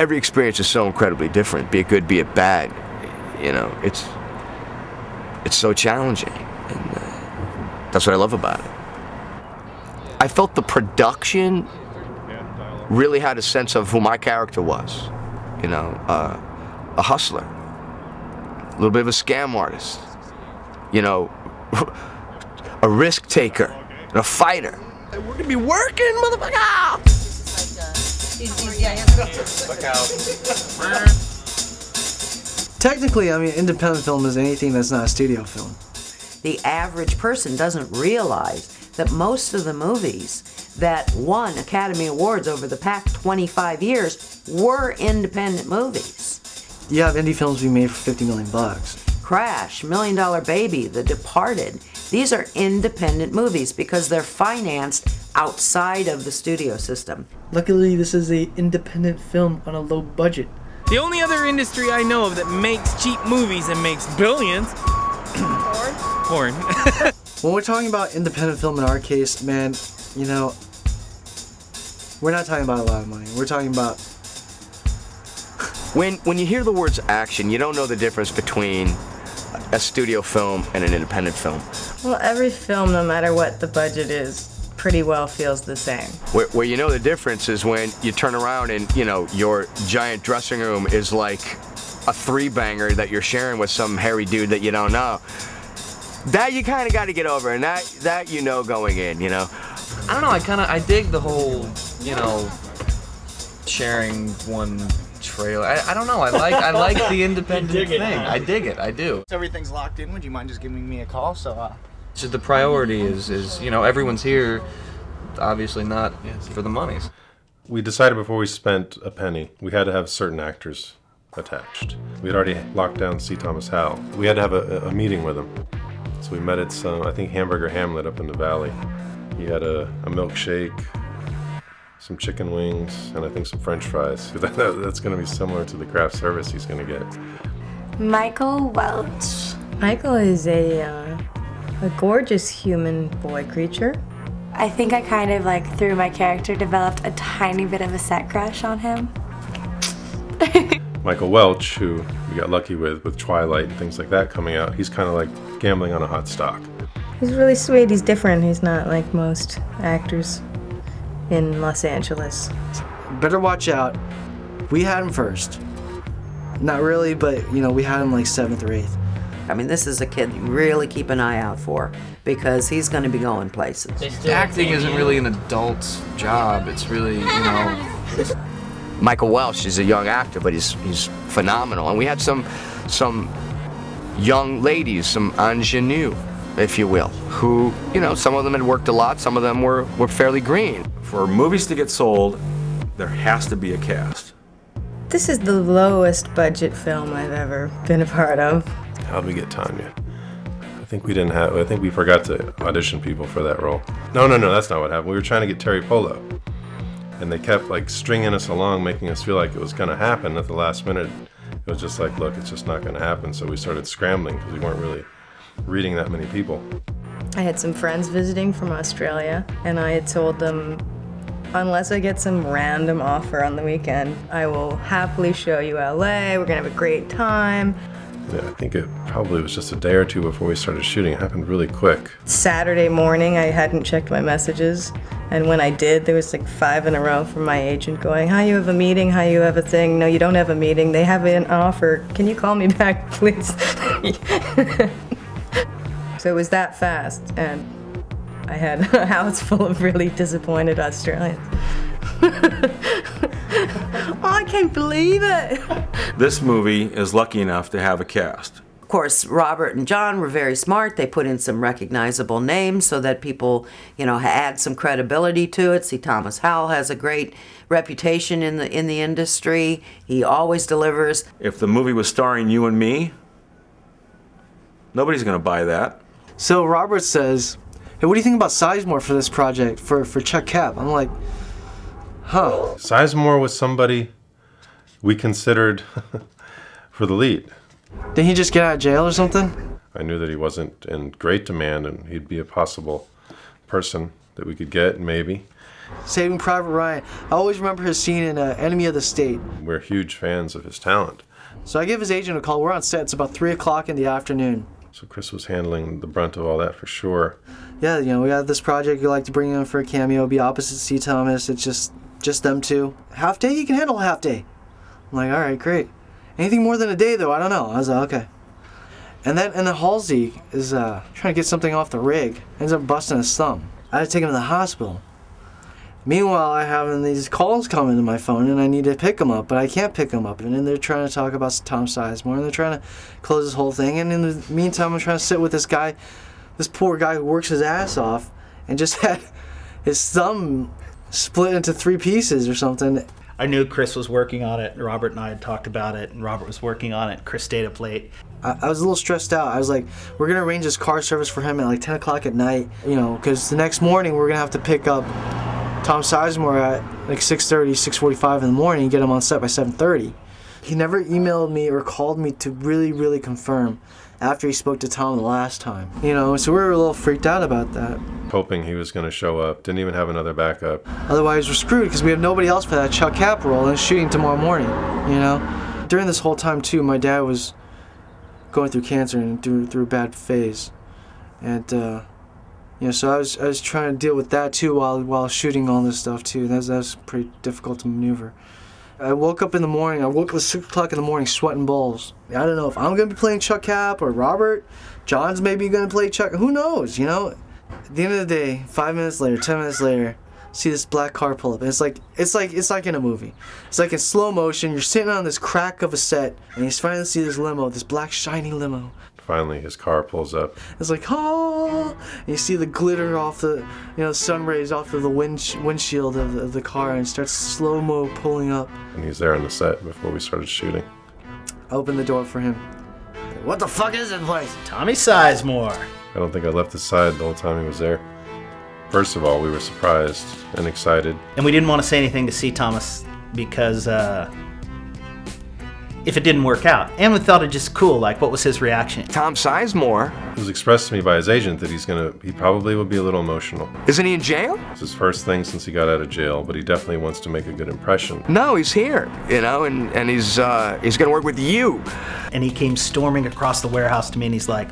every experience is so incredibly different. Be it good be it bad you know it's it's so challenging. And uh, that's what I love about it. I felt the production really had a sense of who my character was you know uh, a hustler a little bit of a scam artist you know a risk taker and a fighter. We're gonna be working motherfucker Technically, I mean, independent film is anything that's not a studio film. The average person doesn't realize that most of the movies that won Academy Awards over the past 25 years were independent movies. You have indie films being made for 50 million bucks. Crash, Million Dollar Baby, The Departed. These are independent movies because they're financed outside of the studio system. Luckily, this is a independent film on a low budget. The only other industry I know of that makes cheap movies and makes billions. Porn. When we're talking about independent film in our case, man, you know, we're not talking about a lot of money. We're talking about when when you hear the words action you don't know the difference between a studio film and an independent film Well, every film, no matter what the budget is, pretty well feels the same. Where, where you know the difference is when you turn around and you know your giant dressing room is like a three banger that you're sharing with some hairy dude that you don't know. That you kind of got to get over, and that that you know going in, you know. I don't know. I kind of I dig the whole you know sharing one trailer. I, I don't know. I like I like the independent dig it, thing. huh? I dig it. I do. Everything's locked in. Would you mind just giving me a call? So, uh, So the priority is is you know everyone's here, obviously not for the monies. We decided before we spent a penny, we had to have certain actors attached. We had already locked down C. Thomas Howell. We had to have a, a meeting with him. So we met at some, I think, Hamburger Hamlet up in the valley. He had a, a milkshake, some chicken wings, and I think some french fries. That, that- that's going to be similar to the craft service he's going to get. Michael Welch. Michael is a uh, a gorgeous human boy creature. I think I kind of like through my character developed a tiny bit of a set crush on him. Michael Welch, who we got lucky with, with Twilight and things like that coming out, he's kind of like gambling on a hot stock. He's really sweet. He's different. He's not like most actors in Los Angeles. better watch out. We had him first. Not really, but you know, we had him like seventh or eighth. I mean, this is a kid you really keep an eye out for because he's going to be going places. Acting isn't really an adult's job. It's really you know. Michael Welch is a young actor, but he's he's phenomenal. And we had some some young ladies, some ingenue, if you will, who you know some of them had worked a lot, some of them were were fairly green. For movies to get sold, there has to be a cast. This is the lowest budget film I've ever been a part of. How'd we get Tanya? I think we didn't have. I think we forgot to audition people for that role. No, no, no, that's not what happened. We were trying to get Teri Polo, and they kept like stringing us along, making us feel like it was going to happen at the last minute. it was just like, look, it's just not going to happen. So we started scrambling because we weren't really reading that many people. I had some friends visiting from Australia, and I had told them, unless I get some random offer on the weekend, I will happily show you LA. We're gonna have a great time. I think it probably was just a day or two before we started shooting. It happened really quick. Saturday morning, I hadn't checked my messages, and when I did, there was like five in a row from my agent going, "Hi, you have a meeting? Hi, you have a thing? No, you don't have a meeting. They have an offer. Can you call me back, please?" so it was that fast, and I had a house full of really disappointed Australians. I can't believe it. This movie is lucky enough to have a cast. Of course, Robert and John were very smart. They put in some recognizable names so that people, you know, add some credibility to it. C. Thomas Howell has a great reputation in the in the industry. He always delivers. If the movie was starring you and me, nobody's going to buy that. So Robert says, "Hey, what do you think about Sizemore for this project for for Chuck Cap?" I'm like, "Huh." Sizemore was somebody we considered for the lead. Did he just get out of jail or something? I knew that he wasn't in great demand and he'd be a possible person that we could get, maybe. Saving Private Ryan. I always remember his scene in uh, Enemy of the State. We're huge fans of his talent. So I give his agent a call. We're on set. It's about three o'clock in the afternoon. So Chris was handling the brunt of all that for sure. Yeah, you know, we got this project. We like to bring him in for a cameo. Be opposite C. Thomas. It's just just them two. Half day. You can handle a half day. I'm like, all right, great. Anything more than a day though, I don't know. I was like, okay. And then and then Halsey is uh, trying to get something off the rig. Ends up busting his thumb. I had to take him to the hospital. Meanwhile, I have these calls coming to my phone, and I need to pick them up, but I can't pick them up. And then they're trying to talk about Tom Sizemore, and they're trying to close this whole thing. And in the meantime, I'm trying to sit with this guy, this poor guy who works his ass off, and just had his thumb split into three pieces or something. I knew Chris was working on it. Robert and I had talked about it, and Robert was working on it. Chris stayed up late. I, I was a little stressed out. I was like, we're gonna arrange this car service for him at like 10 o'clock at night, you know, because the next morning we're gonna have to pick up Tom Sizemore at like 6:30, 6:45 in the morning, and get him on set by 7:30. He never emailed me or called me to really, really confirm after he spoke to Tom the last time. You know, so we were a little freaked out about that. Hoping he was going to show up. Didn't even have another backup. Otherwise, we're screwed because we have nobody else for that Chuck Cap role and shooting tomorrow morning. You know, during this whole time too, my dad was going through cancer and through through a bad phase, and uh, you know, so I was I was trying to deal with that too while while shooting all this stuff too. That's that's pretty difficult to maneuver. I woke up in the morning. I woke up at six o'clock in the morning, sweating balls. I don't know if I'm gonna be playing Chuck Cap or Robert. John's maybe gonna play Chuck. Who knows? You know. At the end of the day, five minutes later, ten minutes later, see this black car pull up. And it's like it's like it's like in a movie. It's like in slow motion. You're sitting on this crack of a set, and you finally see this limo, this black shiny limo. Finally, his car pulls up. It's like oh, and you see the glitter off the, you know, sun rays off of the wind windshield of the, of the car, and it starts slow mo pulling up. And he's there on the set before we started shooting. I opened the door for him. What the fuck is this place? Tommy Sizemore. I don't think I left his side the whole time he was there. First of all, we were surprised and excited. And we didn't want to say anything to C. Thomas because uh, if it didn't work out. And we thought it just cool, like what was his reaction? Tom Sizemore. It was expressed to me by his agent that he's gonna, he probably will be a little emotional. Isn't he in jail? It's his first thing since he got out of jail, but he definitely wants to make a good impression. No, he's here, you know, and, and he's uh, he's gonna work with you. And he came storming across the warehouse to me and he's like,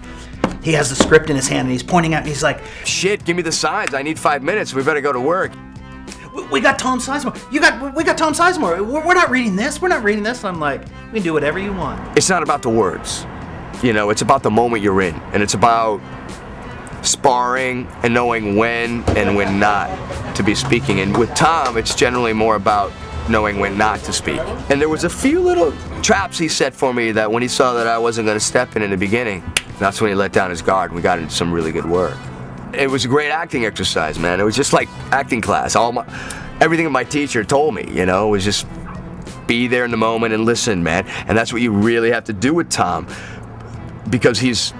he has the script in his hand and he's pointing out and he's like, Shit, give me the sides. I need five minutes. We better go to work. "We- got Tom Sizemore. You got, we got Tom Sizemore. We're, we're not reading this. We're not reading this. I'm like, we can do whatever you want. It's not about the words. You know, it's about the moment you're in, and it's about sparring and knowing when and when not to be speaking. And with Tom, it's generally more about knowing when not to speak. And there was a few little traps he set for me that when he saw that I wasn't going to step in in the beginning, that's when he let down his guard and we got into some really good work. It was a great acting exercise, man. It was just like acting class. All my, everything that my teacher told me, you know, was just be there in the moment and listen, man. And that's what you really have to do with Tom because he's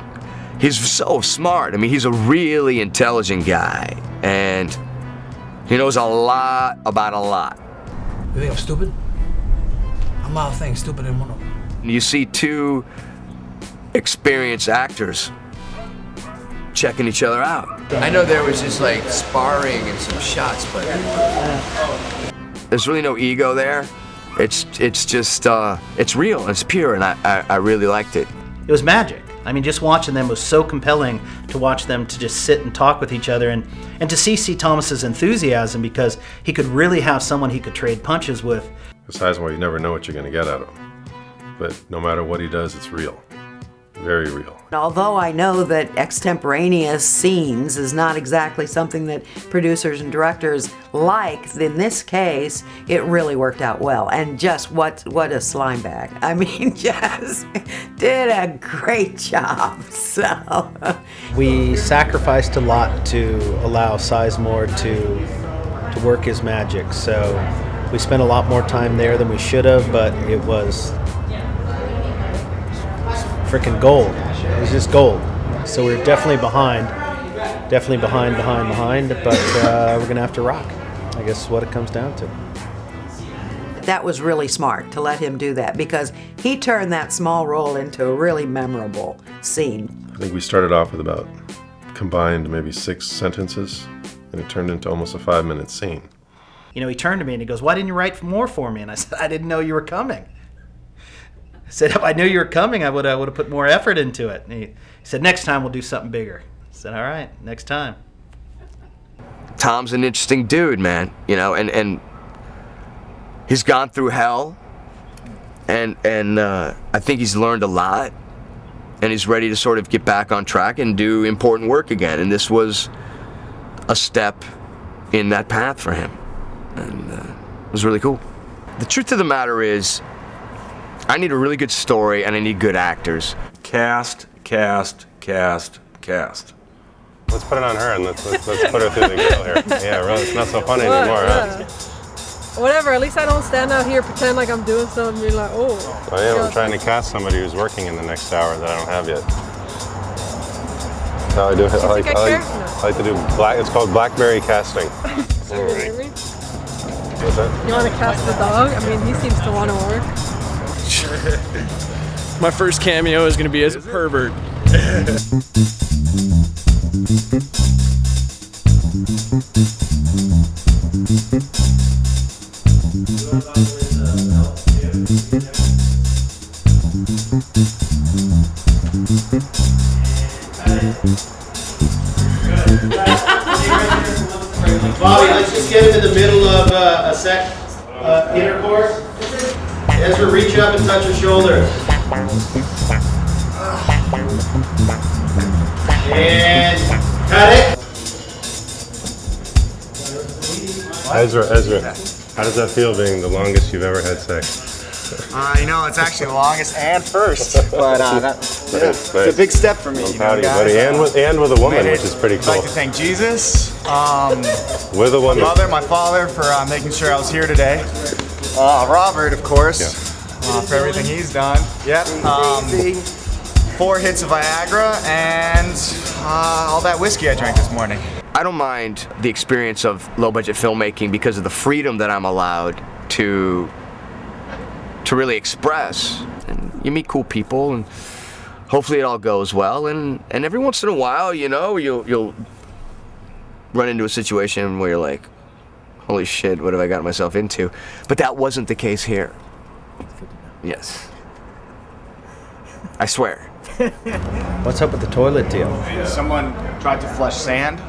he's so smart. I mean, he's a really intelligent guy and he knows a lot about a lot. You think I'm stupid? I'm all things stupid in one of them. you see two experienced actors checking each other out. I know there was just like sparring and some shots, but There's really no ego there. It's it's just uh, it's real. It's pure, and I, I, I really liked it. It was magic. I mean, just watching them was so compelling to watch them to just sit and talk with each other and, and to see C. Thomas's enthusiasm because he could really have someone he could trade punches with. Besides, well, you never know what you're going to get out of him. But no matter what he does, it's real. Very real. Although I know that extemporaneous scenes is not exactly something that producers and directors like, in this case, it really worked out well. And just what what a slime bag. I mean, just did a great job. So We sacrificed a lot to allow Sizemore to to work his magic. So we spent a lot more time there than we should have, but it was freaking gold. It was just gold. So we're definitely behind, definitely behind, behind, behind. But uh, we're gonna have to rock. I guess is what it comes down to. that was really smart to let him do that because he turned that small role into a really memorable scene. I think we started off with about combined maybe six sentences, and it turned into almost a five minute scene. You know, he turned to me and he goes, "Why didn't you write more for me?" And I said, "I didn't know you were coming." Said, "If I knew you were coming, I would I would have put more effort into it." And he, he said, "Next time we'll do something bigger." I said, "All right, next time." Tom's an interesting dude, man. You know, and and he's gone through hell, and and uh, I think he's learned a lot, and he's ready to sort of get back on track and do important work again. And this was a step in that path for him, and uh, it was really cool. The truth of the matter is, I need a really good story and I need good actors. Cast, cast, cast, cast. Let's put it on her and let's, let's, let's put her through the grill here. Yeah, really, it's not so funny What? anymore, huh? Whatever, at least I don't stand out here pretend like I'm doing something and be like, oh. Oh yeah, I'm trying to cast somebody who's working in the next hour that I don't have yet. That's how I do it. I like, I I like, care? I like to do black. It's called blackberry casting. You hear me? What's that? You want to cast the dog? I mean, he seems to want to work. My first cameo is going to be as a pervert. Bobby, let's just get him in the middle of uh, a sec uh, intercourse. Ezra, reach up and touch her shoulder. And cut it. Ezra, Ezra, how does that feel being the longest you've ever had sex? Uh, you know, it's actually the longest and first, but uh, that, yeah, Nice, it's a big step for me. I'm you know, you, guys. buddy. And with, and with a woman, Made which is pretty cool. I'd cool. like to thank Jesus, um, With a my woman. mother, my father for uh, making sure I was here today. Uh, Robert, of course, uh, for everything he's done. Yep. Um, four hits of Viagra and uh, all that whiskey I drank this morning. I don't mind the experience of low budget filmmaking because of the freedom that I'm allowed to to really express. And you meet cool people and hopefully it all goes well and and every once in a while, you know, you'll you'll run into a situation where you're like holy shit, what have I got myself into? But that wasn't the case here. Yes. I swear. What's up with the toilet deal? Someone tried to flush sand.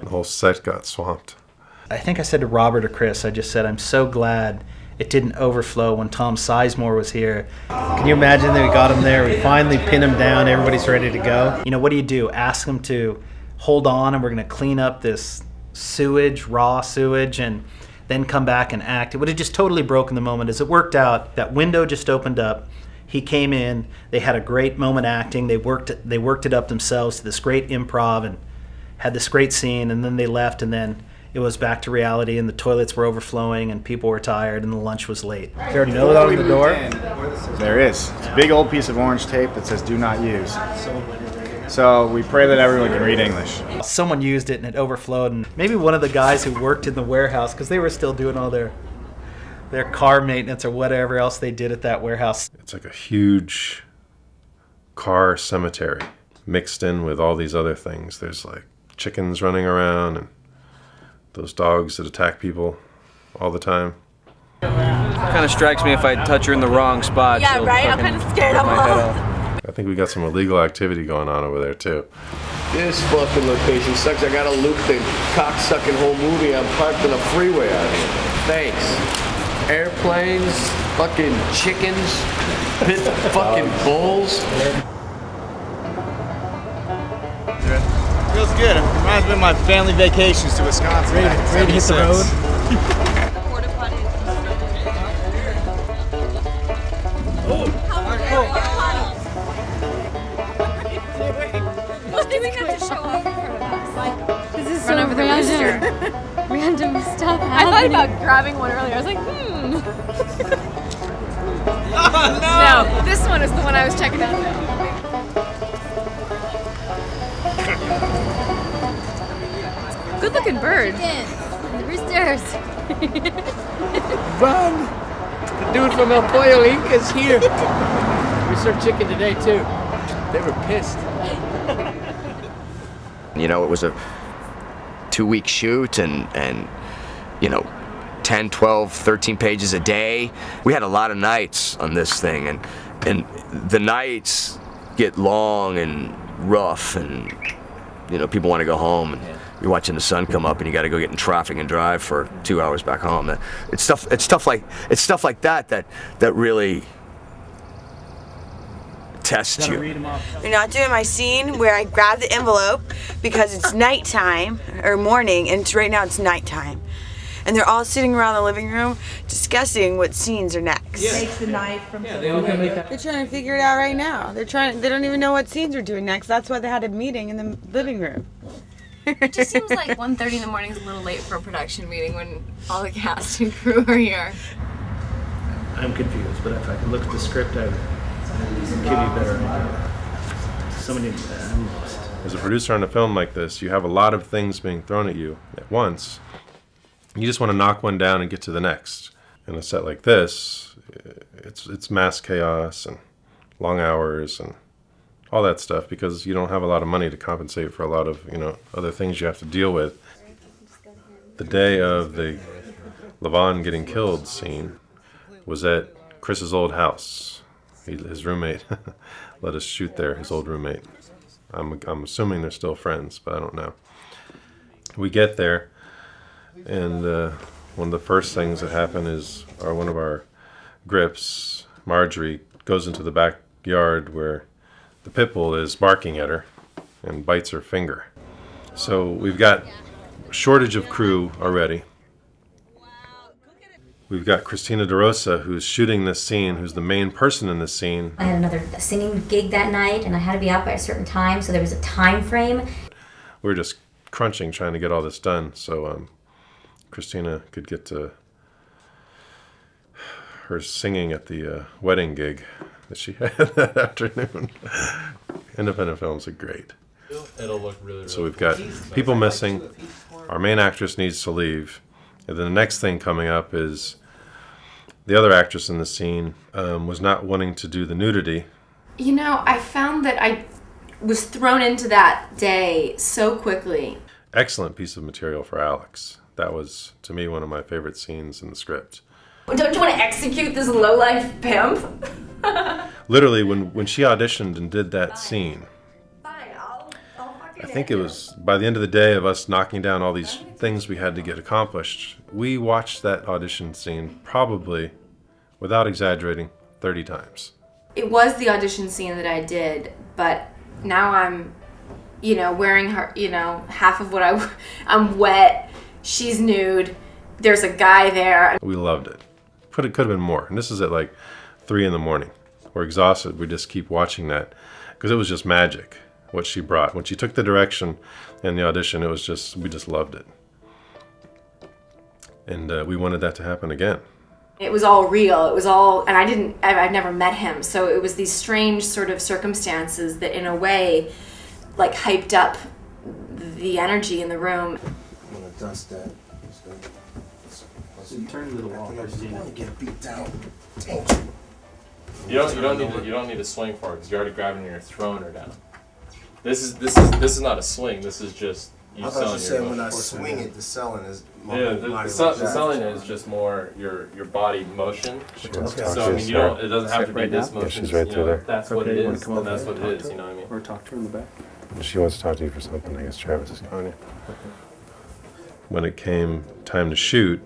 The whole set got swamped. I think I said to Robert or Chris, I just said, I'm so glad it didn't overflow when Tom Sizemore was here. Can you imagine that we got him there? We finally pin him down. Everybody's ready to go. You know, what do you do? Ask him to hold on and we're going to clean up this sewage, raw sewage, and then come back and act. It would have just totally broken the moment. As it worked out, that window just opened up. He came in. They had a great moment acting. They worked. They worked it up themselves to this great improv and had this great scene. And then they left. And then it was back to reality. And the toilets were overflowing. And people were tired. And the lunch was late. Is there a note on the door? There is. It's a big old piece of orange tape that says "Do not use." So we pray that everyone can read English. Someone used it and it overflowed. And maybe one of the guys who worked in the warehouse, because they were still doing all their their car maintenance or whatever else they did at that warehouse. It's like a huge car cemetery mixed in with all these other things. There's like chickens running around and those dogs that attack people all the time. Kind of strikes me if I touch her in the wrong spot. Yeah, she'll right? I'm fucking kinda scared rip of my head her. off. I think we got some illegal activity going on over there too. This fucking location sucks. I gotta loop the cocksucking whole movie. I'm parked on a freeway out here. Thanks. Airplanes, fucking chickens, pit fucking bulls. Feels good. It reminds me of my family vacations to Wisconsin. Ready- back in ready to hit the 76. This is Run so over the random. random stuff I thought about grabbing one earlier. I was like, hmm. Oh, no. this one is the one I was checking out now. Good looking bird. The roosters. Run! The dude from El Pollo Inka's here. We served chicken today too. They were pissed. You know, it was a two week shoot and, and, you know, 10, 12, 13 pages a day. We had a lot of nights on this thing and, and the nights get long and rough and, you know, people want to go home and you're watching the sun come up and you got to go get in traffic and drive for two hours back home. It's stuff, it's stuff like, it's stuff like that that, that really tests you. You're not doing my scene where I grab the envelope because it's nighttime or morning, and it's, right now it's nighttime. And they're all sitting around the living room discussing what scenes are next. Take the knife from Yeah, they all can make that- They're trying to figure it out right now. They're trying. They don't even know what scenes are doing next. That's why they had a meeting in the living room. It just seems like 1.30 in the morning is a little late for a production meeting when all the cast and crew are here. I'm confused, but if I could look at the script, I would you a better. Somebody. As a producer on a film like this, you have a lot of things being thrown at you at once. You just want to knock one down and get to the next. In a set like this, it's it's mass chaos and long hours and all that stuff because you don't have a lot of money to compensate for a lot of you know other things you have to deal with. The day of the Levon getting killed scene was at Chris's old house. His roommate let us shoot there. His old roommate. I'm I'm assuming they're still friends, but I don't know. We get there, and uh, one of the first things that happen is our one of our grips, Marjorie, goes into the backyard where the pit bull is barking at her and bites her finger. So we've got shortage of crew already. We've got Christina DeRosa, who's shooting this scene, who's the main person in this scene. I had another singing gig that night, and I had to be out by a certain time, so there was a time frame. we were just crunching trying to get all this done so um, Christina could get to her singing at the uh, wedding gig that she had that afternoon. Independent films are great. It'll look really, So we've got people missing. Our main actress needs to leave. And then the next thing coming up is the other actress in the scene um, was not wanting to do the nudity. You know, I found that I was thrown into that day so quickly. Excellent piece of material for Alex. That was, to me, one of my favorite scenes in the script. Don't you want to execute this low-life pimp? literally when when she auditioned and did that scene i think it was by the end of the day of us knocking down all these things we had to get accomplished we watched that audition scene probably without exaggerating 30 times It was the audition scene that I did, but now I'm, you know, wearing her, you know, half of what I, I'm wet. She's nude. There's a guy there. we loved it could it could have been more and this is at like three in the morning we're exhausted we just keep watching that because it was just magic what she brought when she took the direction and the audition it was just we just loved it and uh, we wanted that to happen again It was all real. It was all, and I didn't, I, I'd never met him. So it was these strange sort of circumstances that, in a way, like hyped up the energy in the room. I'm gonna dust that. Let's go. Let's, let's Turn into the wall. Get beat down. You don't. You don't need. To, you don't need to swing for it because you're already grabbing and you're throwing her down. This is. This is. This is not a swing. This is just you I thought you said when I swing it, the selling is more Yeah, the, body the, sell- like the selling is just more your your body motion. wants to talk So to I you, mean, you don't. It doesn't have to be Right this now? Yeah, motion. she's right you through know, there. That's what Okay, it you wanna come Then that's what and it talk is. to You know what I mean? Or talk to her in the back. She wants to talk to you for something. I guess Travis is calling you. When it came time to shoot,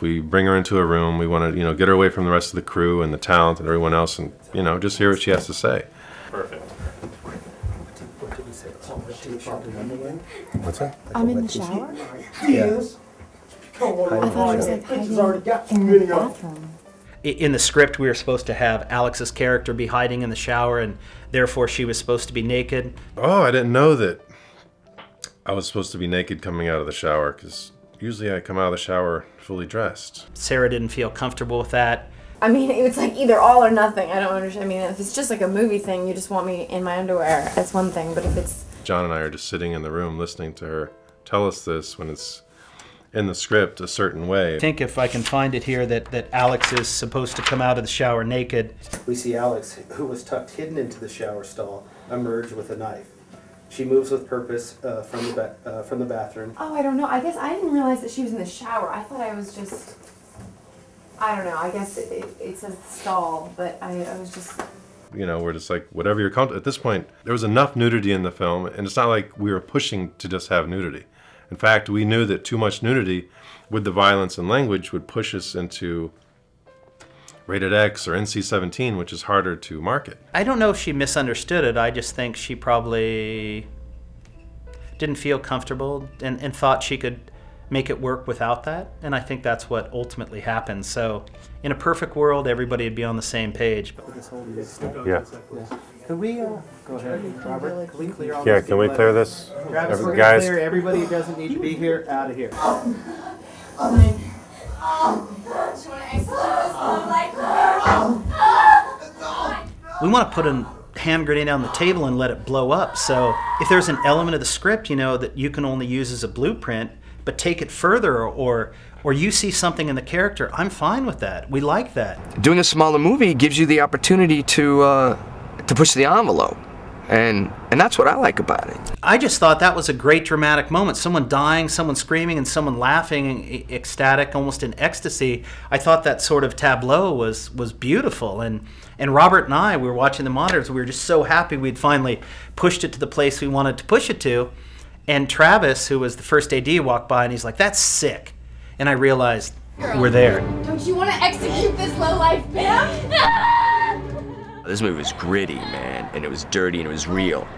we bring her into a room. We want to, you know, get her away from the rest of the crew and the talent and everyone else, and you know, just hear what she has to say. Perfect. What's that? I'm in the shower? Yes. I thought it was like hiding in the bathroom. In the script, we were supposed to have Alex's character be hiding in the shower, and therefore she was supposed to be naked. Oh, I didn't know that. I was supposed to be naked coming out of the shower because usually I come out of the shower fully dressed. Sarah didn't feel comfortable with that. I mean, it's like either all or nothing. I don't understand. I mean, if it's just like a movie thing, you just want me in my underwear, that's one thing. But if it's John and I are just sitting in the room listening to her tell us this when it's in the script a certain way. I think if I can find it here that, that Alex is supposed to come out of the shower naked. We see Alex, who was tucked hidden into the shower stall, emerge with a knife. She moves with purpose uh, from the ba- uh, from the bathroom. Oh, I don't know. I guess I didn't realize that she was in the shower. I thought I was just. I don't know. I guess it, it, it says stall, but I, I was just. You know, we're just like, whatever you're comfortable. At this point, there was enough nudity in the film, and it's not like we were pushing to just have nudity. In fact, we knew that too much nudity with the violence and language would push us into rated X or NC 17, which is harder to market. I don't know if she misunderstood it. I just think she probably didn't feel comfortable and, and thought she could make it work without that. And I think that's what ultimately happened. So, in a perfect world, everybody would be on the same page. But Yeah. Could we, uh, go ahead, Robert, can we clear all Yeah, these can we clear out? this? Travis, Every- we're gonna guys- clear everybody who doesn't need to be here, out of here. we want to put a hand grenade on the table and let it blow up. So, if there's an element of the script, you know, that you can only use as a blueprint, but take it further or or you see something in the character, I'm fine with that. We like that. Doing a smaller movie gives you the opportunity to uh, to push the envelope, and and that's what I like about it. I just thought that was a great dramatic moment. Someone dying, someone screaming, and someone laughing, ecstatic, almost in ecstasy. I thought that sort of tableau was was beautiful. And and Robert and I, we were watching the monitors. We were just so happy we'd finally pushed it to the place we wanted to push it to. And Travis, who was the first AD, walked by and he's like, "That's sick." And I realized we're there. Don't you want to execute this low life pimp? This movie was gritty, man, and it was dirty and it was real.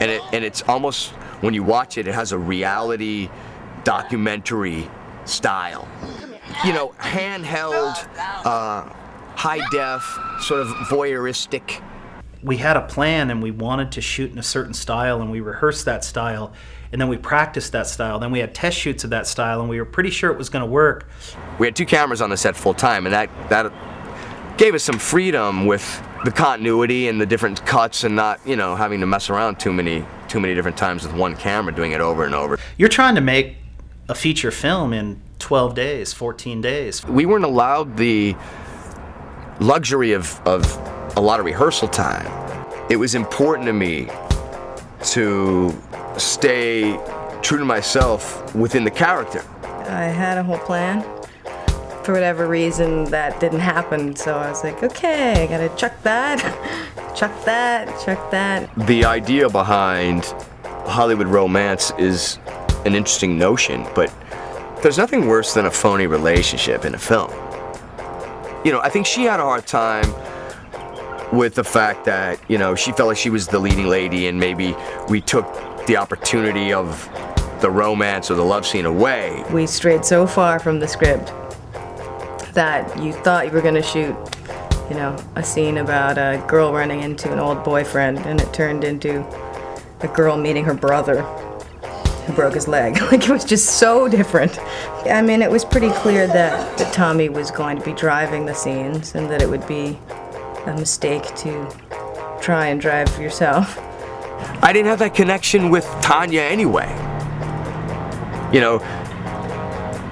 And it and it's almost when you watch it, it has a reality documentary style. You know, handheld, uh, high def, sort of voyeuristic. We had a plan and we wanted to shoot in a certain style and we rehearsed that style and then we practiced that style. Then we had test shoots of that style and we were pretty sure it was going to work. We had two cameras on the set full time, and that that gave us some freedom with the continuity and the different cuts, and not you know having to mess around too many too many different times with one camera, doing it over and over. you're trying to make a feature film in 12 days 14 days. We weren't allowed the luxury of, of a lot of rehearsal time. It was important to me to stay true to myself within the character. I had a whole plan. For whatever reason, that didn't happen. So I was like, okay, I gotta chuck that, chuck that, chuck that. The idea behind Hollywood romance is an interesting notion, but there's nothing worse than a phony relationship in a film. You know, I think she had a hard time with the fact that, you know, she felt like she was the leading lady and maybe we took the opportunity of the romance or the love scene away. We strayed so far from the script that you thought you were gonna shoot, you know, a scene about a girl running into an old boyfriend, and it turned into a girl meeting her brother who broke his leg. like it was just so different. I mean, it was pretty clear that, that Tommy was going to be driving the scenes and that it would be a mistake to try and drive yourself. I didn't have that connection with Tanya anyway. You know,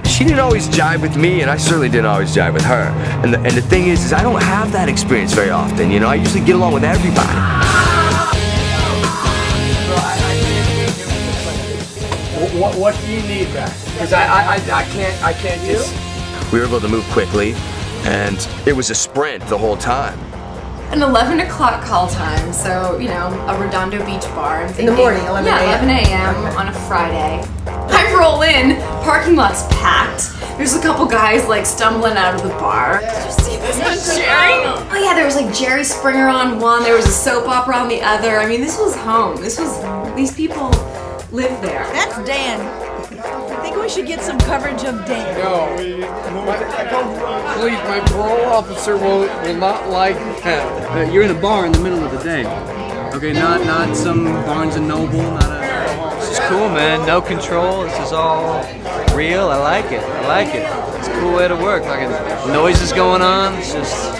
she didn't always jive with me, and I certainly didn't always jive with her. And the, and the thing is, is I don't have that experience very often. You know, I usually get along with everybody. What, what do you need back? Because I, I, I, I can't, I can't just. We were able to move quickly, and it was a sprint the whole time. An 11 o'clock call time, so, you know, a Redondo Beach bar. I'm In the morning, 11 Yeah, a.m. 11 a.m. on a Friday. I roll in, parking lot's packed. There's a couple guys like stumbling out of the bar. Did you see this on Jerry? Oh yeah, there was like Jerry Springer on one, there was a soap opera on the other. I mean, this was home. This was, these people live there. That's Dan. I think we should get some coverage of Dan. No. Please, my parole officer will, will not like that. Uh, you're in a bar in the middle of the day. Okay, not not some Barnes and Noble, not a. This is cool, man. No control. This is all real. I like it. I like it. It's a cool way to work. Fucking noises going on. It's just,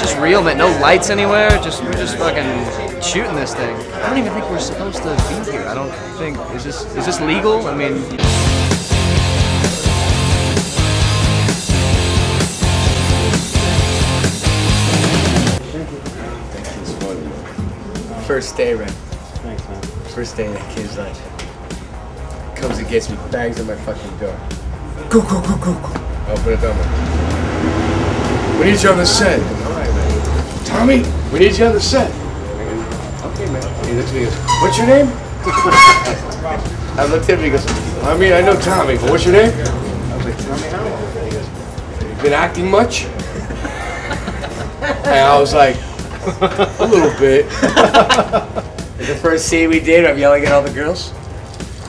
just real, man. No lights anywhere. Just we're just fucking shooting this thing. I don't even think we're supposed to be here. I don't think. Is this is this legal? I mean. First day, Red. Thanks, man. First day, that kid's like, comes and gets me, bangs on my fucking door. Go, go, go, go, go. Open it up. We need you on the set. All right, man. Tommy, we need you on the set. Okay, man. He looks at me and goes, what's your name? I looked at him and he goes, I mean, I know Tommy, but what's your name? I was like, Tommy Howell. He goes, you been acting much? And I was like, a little bit. the first scene we did, I'm yelling at all the girls.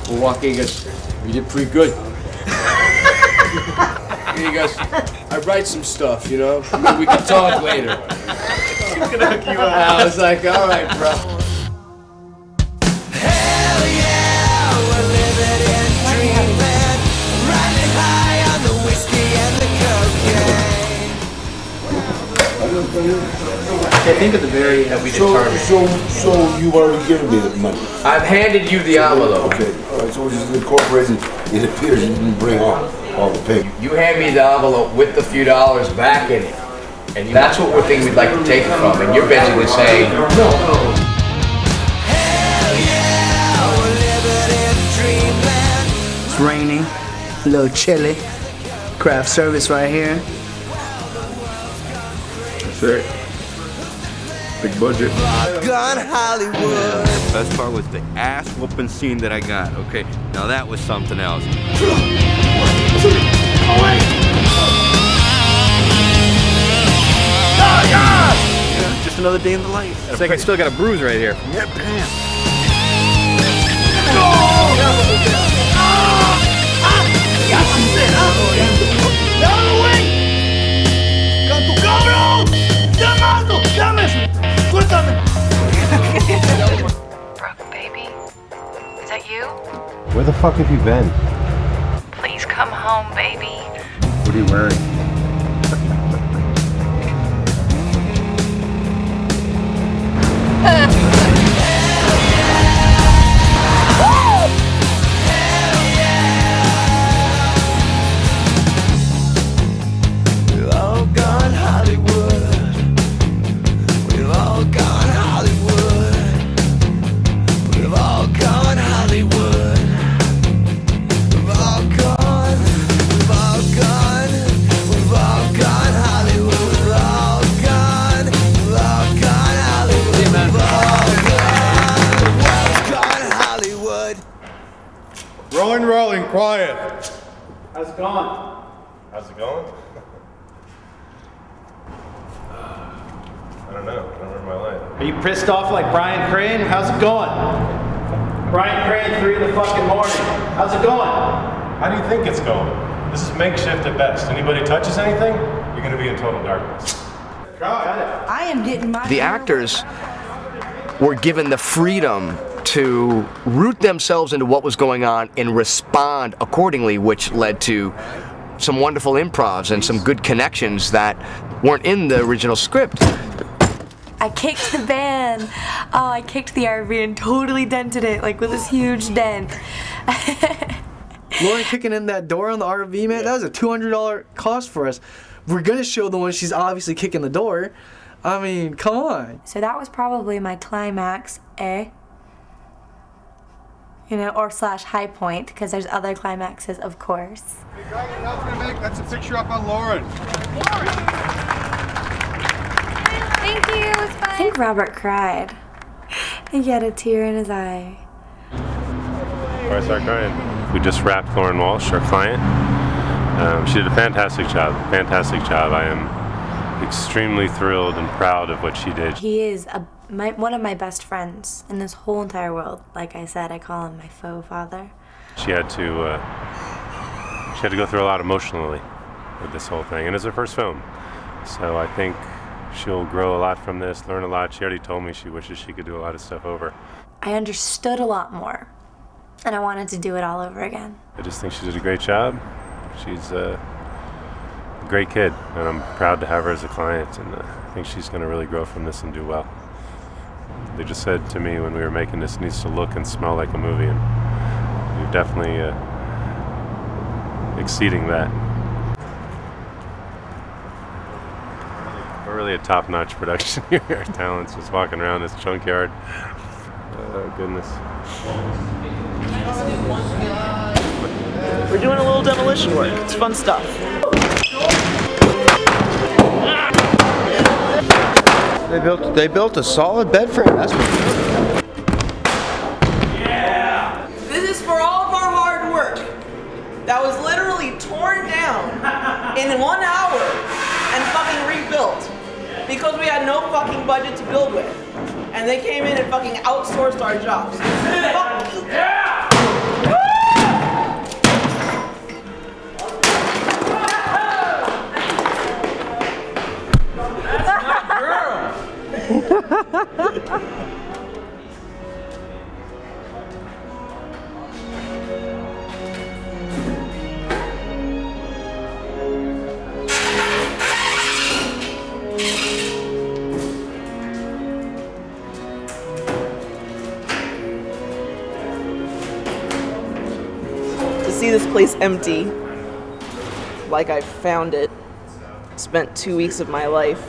We're walking, he goes, you did pretty good. and he goes, I write some stuff, you know? I mean, we can talk later. I was like, all right, bro. I think at the very end we So, so, so you've already given me the money? I've handed you the envelope. Okay, all right, so it's incorporated, it appears you didn't bring all, all the paper. You hand me the envelope with the few dollars back in it. And that's what we're thinking we'd like to take it from. And you're basically saying, no. It's raining, a little chilly. Craft service right here. That's it. Big budget. Gun Hollywood. The best part was the ass whooping scene that I got. Okay, now that was something else. Just another day in the life. It's like I still got a bruise right here. Yep, Brooke, baby. Is that you? Where the fuck have you been? Please come home, baby. What are you wearing? We've quiet. How's it going? How's it going? I don't know. I don't remember my line. Are you pissed off like Brian Crane? How's it going? Brian Crane, three in the fucking morning. How's it going? How do you think it's going? This is makeshift at best. Anybody touches anything, you're going to be in total darkness. I am getting my. the actors were given the freedom to root themselves into what was going on and respond accordingly, which led to some wonderful improvs and some good connections that weren't in the original script. I kicked the van. Oh, I kicked the RV and totally dented it, like with this huge dent. Lauren kicking in that door on the RV, man, that was a $200 cost for us. We're gonna show the one she's obviously kicking the door. I mean, come on. So that was probably my climax, eh? You know, or slash high point, because there's other climaxes, of course. That's a picture up on Lauren. Thank you. It was fun. I think Robert cried. I he had a tear in his eye. Why start crying? We just wrapped Lauren Walsh, our client. Um, she did a fantastic job. Fantastic job. I am extremely thrilled and proud of what she did. He is a my, one of my best friends in this whole entire world. Like I said, I call him my faux father. She had to uh, she had to go through a lot emotionally with this whole thing, and it's her first film. So I think she'll grow a lot from this, learn a lot. She already told me she wishes she could do a lot of stuff over. I understood a lot more, and I wanted to do it all over again. I just think she did a great job. She's uh, a great kid, and I'm proud to have her as a client. And uh, I think she's going to really grow from this and do well. They just said to me when we were making this, needs to look and smell like a movie, and you're definitely uh, exceeding that. We're really a top-notch production here. Our talents just walking around this junkyard. Oh goodness. We're doing a little demolition work. It's fun stuff. They built they built a solid bed frame. That's what Yeah! This is for all of our hard work that was literally torn down in one hour and fucking rebuilt because we had no fucking budget to build with. And they came in and fucking outsourced our jobs. Fuck you. To see this place empty, like I found it, spent two weeks of my life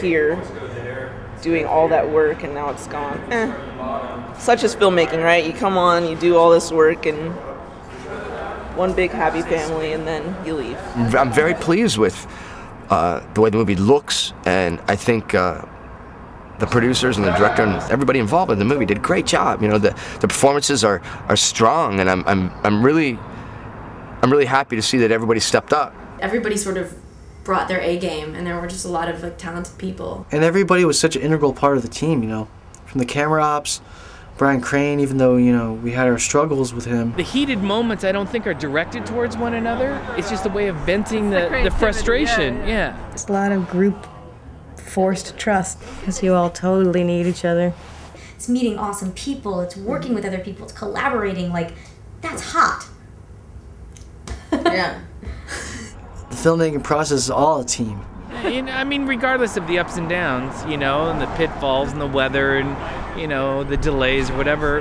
here doing all that work and now it's gone. Eh. Such as filmmaking, right? You come on, you do all this work and one big happy family and then you leave. I'm very pleased with uh, the way the movie looks, and I think uh, the producers and the director and everybody involved in the movie did a great job. You know, the, the performances are, are strong, and I'm, I'm, I'm really I'm really happy to see that everybody stepped up. Everybody sort of brought their A game, and there were just a lot of like talented people. And everybody was such an integral part of the team, you know, from the camera ops, Brian Crane, even though, you know, we had our struggles with him. The heated moments I don't think are directed towards one another. It's just a way of venting the, the, frustration. Yeah. It's a lot of group forced trust because you all totally need each other. It's meeting awesome people, it's working with other people, it's collaborating. Like, that's hot. yeah. The filmmaking process is all a team. you know, I mean, regardless of the ups and downs, you know, and the pitfalls and the weather and, you know, the delays whatever,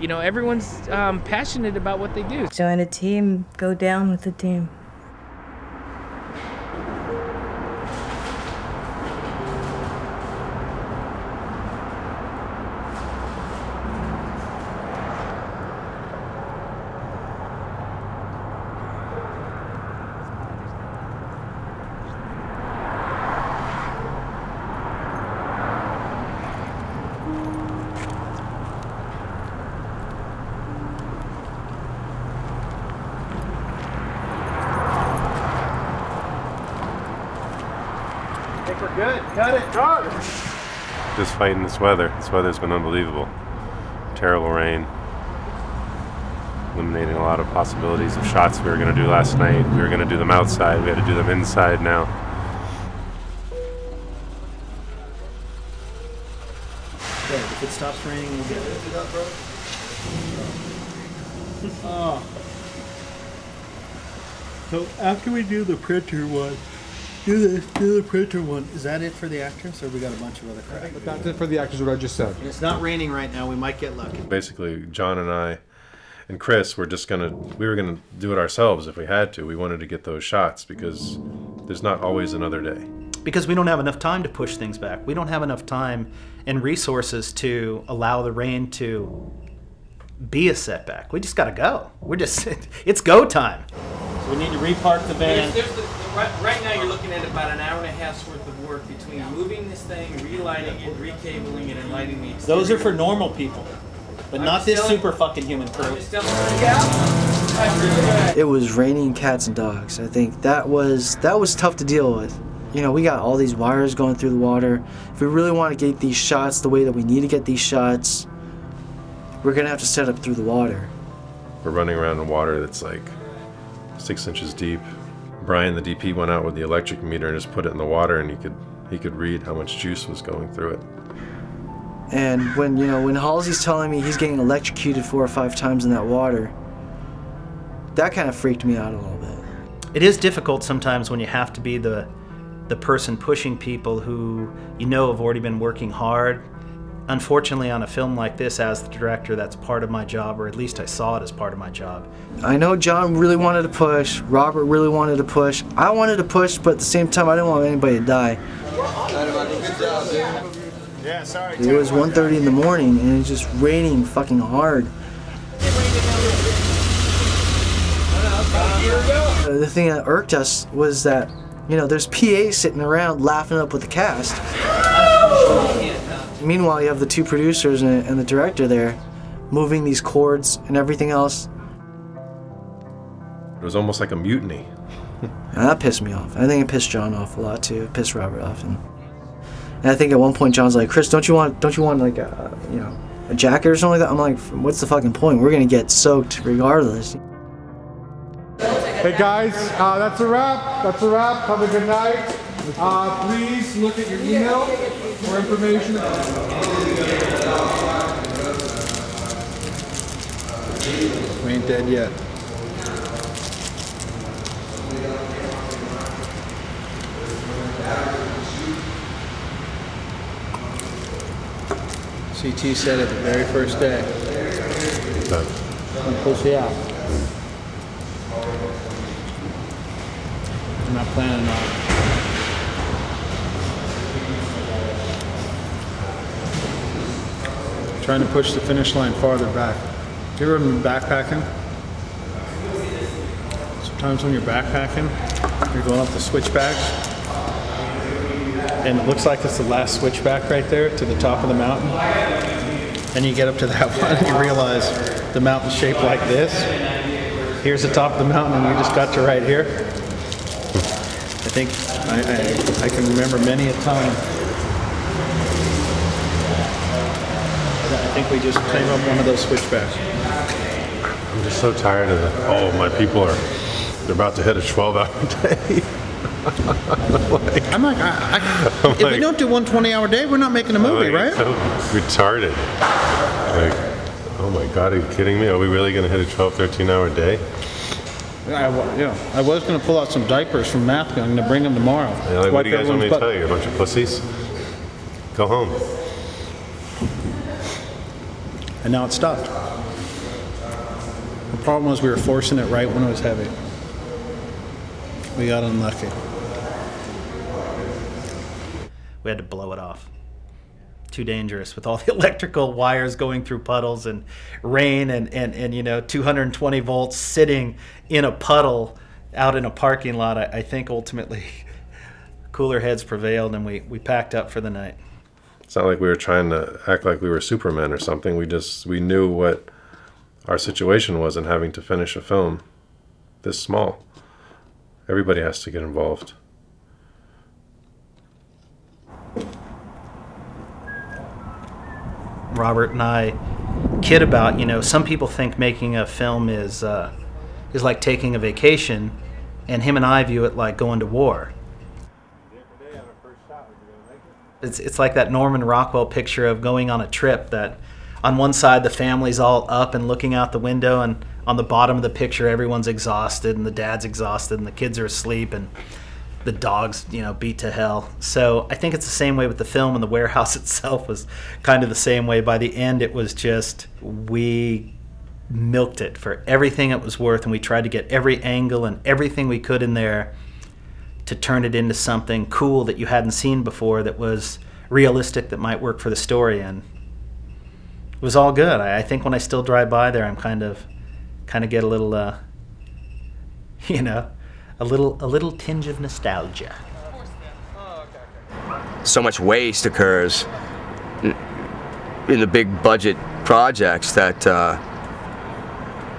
you know, everyone's um, passionate about what they do. Join a team, go down with the team. I think we're good. Cut it. Go. Just fighting this weather. This weather's been unbelievable. Terrible rain. Eliminating a lot of possibilities of shots we were going to do last night. We were going to do them outside. We had to do them inside now. Good. If it stops raining, we'll get it. Oh. So after we do the printer one, do the do the printer one. Is that it for the actors, or we got a bunch of other crap? That's it for the actors. What I just said. It's not raining right now. We might get lucky. Basically, John and I and Chris were just gonna we were gonna do it ourselves if we had to. We wanted to get those shots because there's not always another day. because we don't have enough time to push things back. We don't have enough time and resources to allow the rain to be a setback. We just got to go. We're just it's go time. So we need to repark the van. There's, there's the, the, right, right now, you're looking at about an hour and a half's worth of work between moving this thing, relighting it, recabling it, and lighting the exterior. Those are for normal people, but I'm not this telling- super fucking human crew. It was raining cats and dogs. I think that was that was tough to deal with. You know, we got all these wires going through the water. If we really want to get these shots the way that we need to get these shots, we're gonna have to set up through the water. We're running around in water that's like six inches deep. Brian, the DP, went out with the electric meter and just put it in the water, and he could he could read how much juice was going through it. And when you know when Halsey's telling me he's getting electrocuted four or five times in that water, that kind of freaked me out a little bit. It is difficult sometimes when you have to be the the person pushing people who you know have already been working hard. Unfortunately, on a film like this, as the director, that's part of my job, or at least I saw it as part of my job. I know John really wanted to push, Robert really wanted to push. I wanted to push, but at the same time, I didn't want anybody to die. Yeah, sorry. It was 1.30 in the morning, and it was just raining fucking hard. Uh, The thing that irked us was that, you know, there's PA sitting around laughing up with the cast. Meanwhile, you have the two producers and, and the director there moving these cords and everything else. It was almost like a mutiny. And that pissed me off. I think it pissed John off a lot too. It pissed Robert off, and, and I think at one point John's like, "Chris, don't you want, don't you want like a, you know, a jacket or something like that?" I'm like, "What's the fucking point? We're gonna get soaked regardless." Hey guys, uh, that's a wrap. That's a wrap. Have a good night. Uh, please look at your email for information. We ain't dead yet. CT said it the very first day. Don't push you out. I'm not planning on it. Trying to push the finish line farther back. You ever been backpacking? Sometimes when you're backpacking, you're going up the switchbacks, and it looks like it's the last switchback right there to the top of the mountain. And you get up to that one and you realize the mountain's shaped like this. Here's the top of the mountain and you just got to right here. I think I, I, I can remember many a time. I think we just came up one of those switchbacks. I'm just so tired of it. Oh, my people are they're about to hit a 12 hour day. I'm like, I, I, I'm if we don't do one 20 hour day, we're not making a movie, Like, right? So retarded. Like, oh my god, are you kidding me? Are we really gonna hit a 12, 13 hour day? I, yeah, I was going to pull out some diapers from Matthew. I'm going to bring them tomorrow. Yeah, like, what do you guys want me to Wipe tell you? A bunch of pussies? Go home. And now it stopped. The problem was we were forcing it right when it was heavy. We got unlucky. We had to blow it off. Too dangerous with all the electrical wires going through puddles and rain and, and, and you know 220 volts sitting in a puddle out in a parking lot. I, I think ultimately cooler heads prevailed and we, we packed up for the night. It's not like we were trying to act like we were Supermen or something. We just we knew what our situation was in having to finish a film this small. Everybody has to get involved. Robert and I kid about, you know, some people think making a film is uh, is like taking a vacation, and him and I view it like going to war. It's it's like that Norman Rockwell picture of going on a trip that on one side the family's all up and looking out the window and on the bottom of the picture everyone's exhausted and the dad's exhausted and the kids are asleep and the dogs, you know, beat to hell. So I think it's the same way with the film, and the warehouse itself was kind of the same way. By the end, it was just we milked it for everything it was worth, and we tried to get every angle and everything we could in there to turn it into something cool that you hadn't seen before that was realistic that might work for the story. And it was all good. I, I think when i still drive by there i'm kind of kind of get a little uh, you know a little a little tinge of nostalgia. So much waste occurs in, the big budget projects that uh,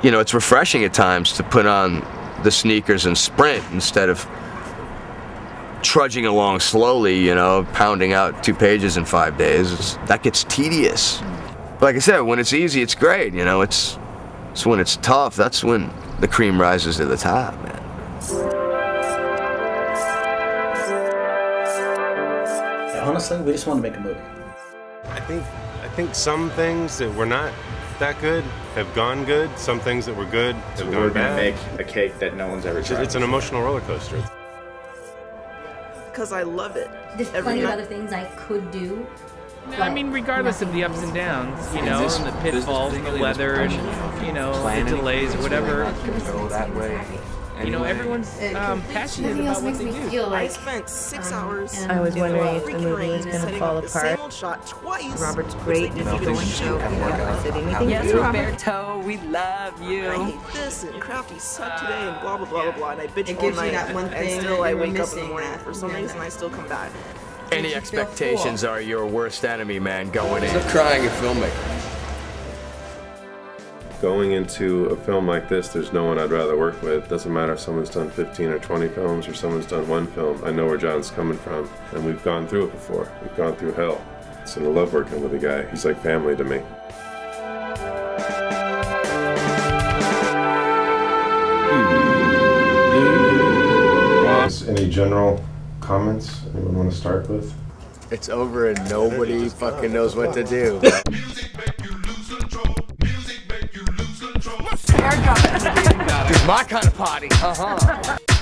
you know it's refreshing at times to put on the sneakers and sprint instead of trudging along slowly you know pounding out two pages in five days it's, that gets tedious but like i said when it's easy it's great you know it's it's when it's tough that's when the cream rises to the top man honestly we just want to make a movie I think I think some things that were not that good have gone good. Some things that were good have So gone we're gonna bad. make a cake that no one's ever It's, tried. it's an emotional roller coaster. Because I love it. There's Every plenty of other things I could do. No, I mean, regardless of the ups and downs, you know, this- and the pitfalls, and the weather, and you know, the delays, whatever. go that way You know, everyone's um, passionate about what they do. I spent six hours. I was wondering if the freaking movie was gonna fall up the same apart. old shot twice. Robert's great. Just Is he thinking, going shoot, to? I'm working on Said it. anything Yes. Roberto, we love you. I hate this and crafty suck today and blah blah blah blah blah. And I bitch It all gives you night. that one and still I wake up in the missing morning that- for some reason I still come back. any expectations are your worst enemy man going in Stop crying and filming. Going into a film like this, there's no one I'd rather work with. Doesn't matter if someone's done 15 or 20 films or someone's done one film. I know where John's coming from, and we've gone through it before. We've gone through hell. So I love working with a guy. He's like family to me. Any general comments anyone want to start with? It's over and nobody fucking knows what to do. It's my kind of party. Uh-huh. No,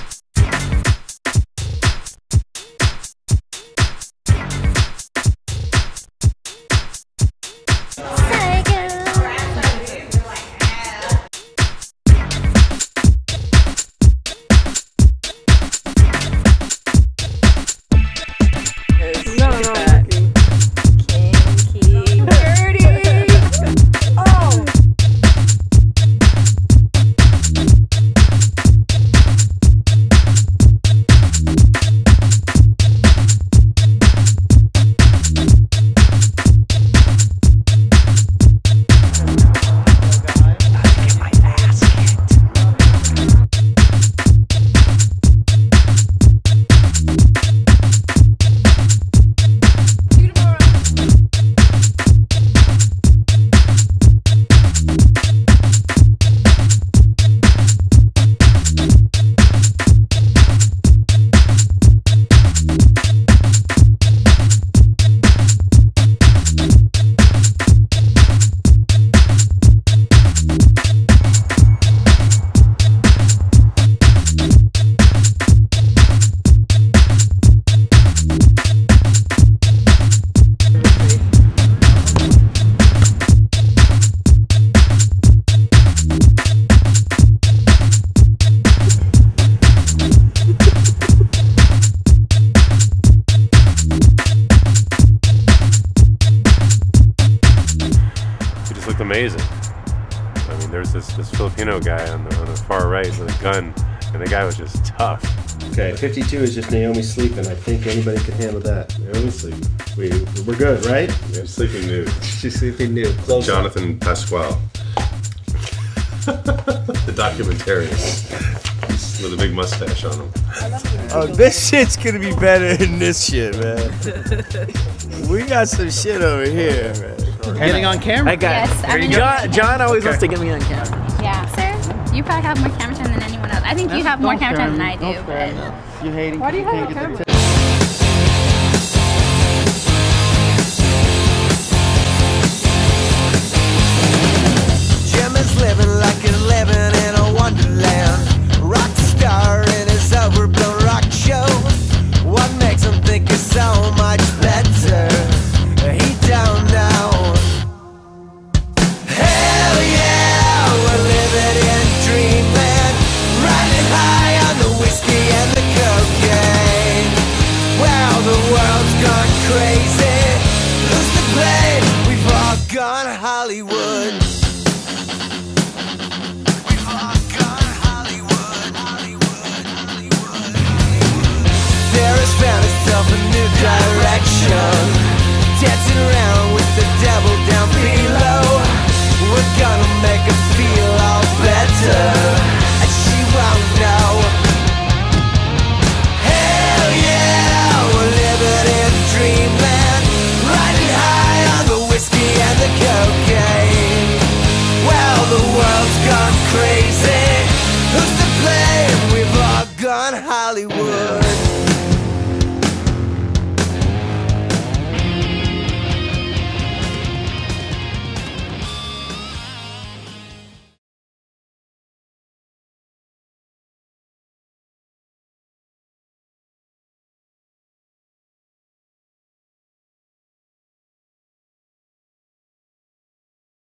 guy on the, on the far right with a gun, and the guy was just tough. Okay, 52 is just Naomi sleeping. I think anybody can handle that. Naomi sleeping. We, we're good, right? Yeah, sleeping nude. She's sleeping nude. Close up. Jonathan Pasquale. the documentarian. He's with a big mustache on him. Oh, this shit's gonna be better than this shit, man. we got some shit over here, man. Getting on camera. I got Yes, I'm John, John always wants to get me on camera. Yeah, sir. You probably have more camera time than anyone else. I think you have more camera time than I do. But You hating? Why do you have a camera?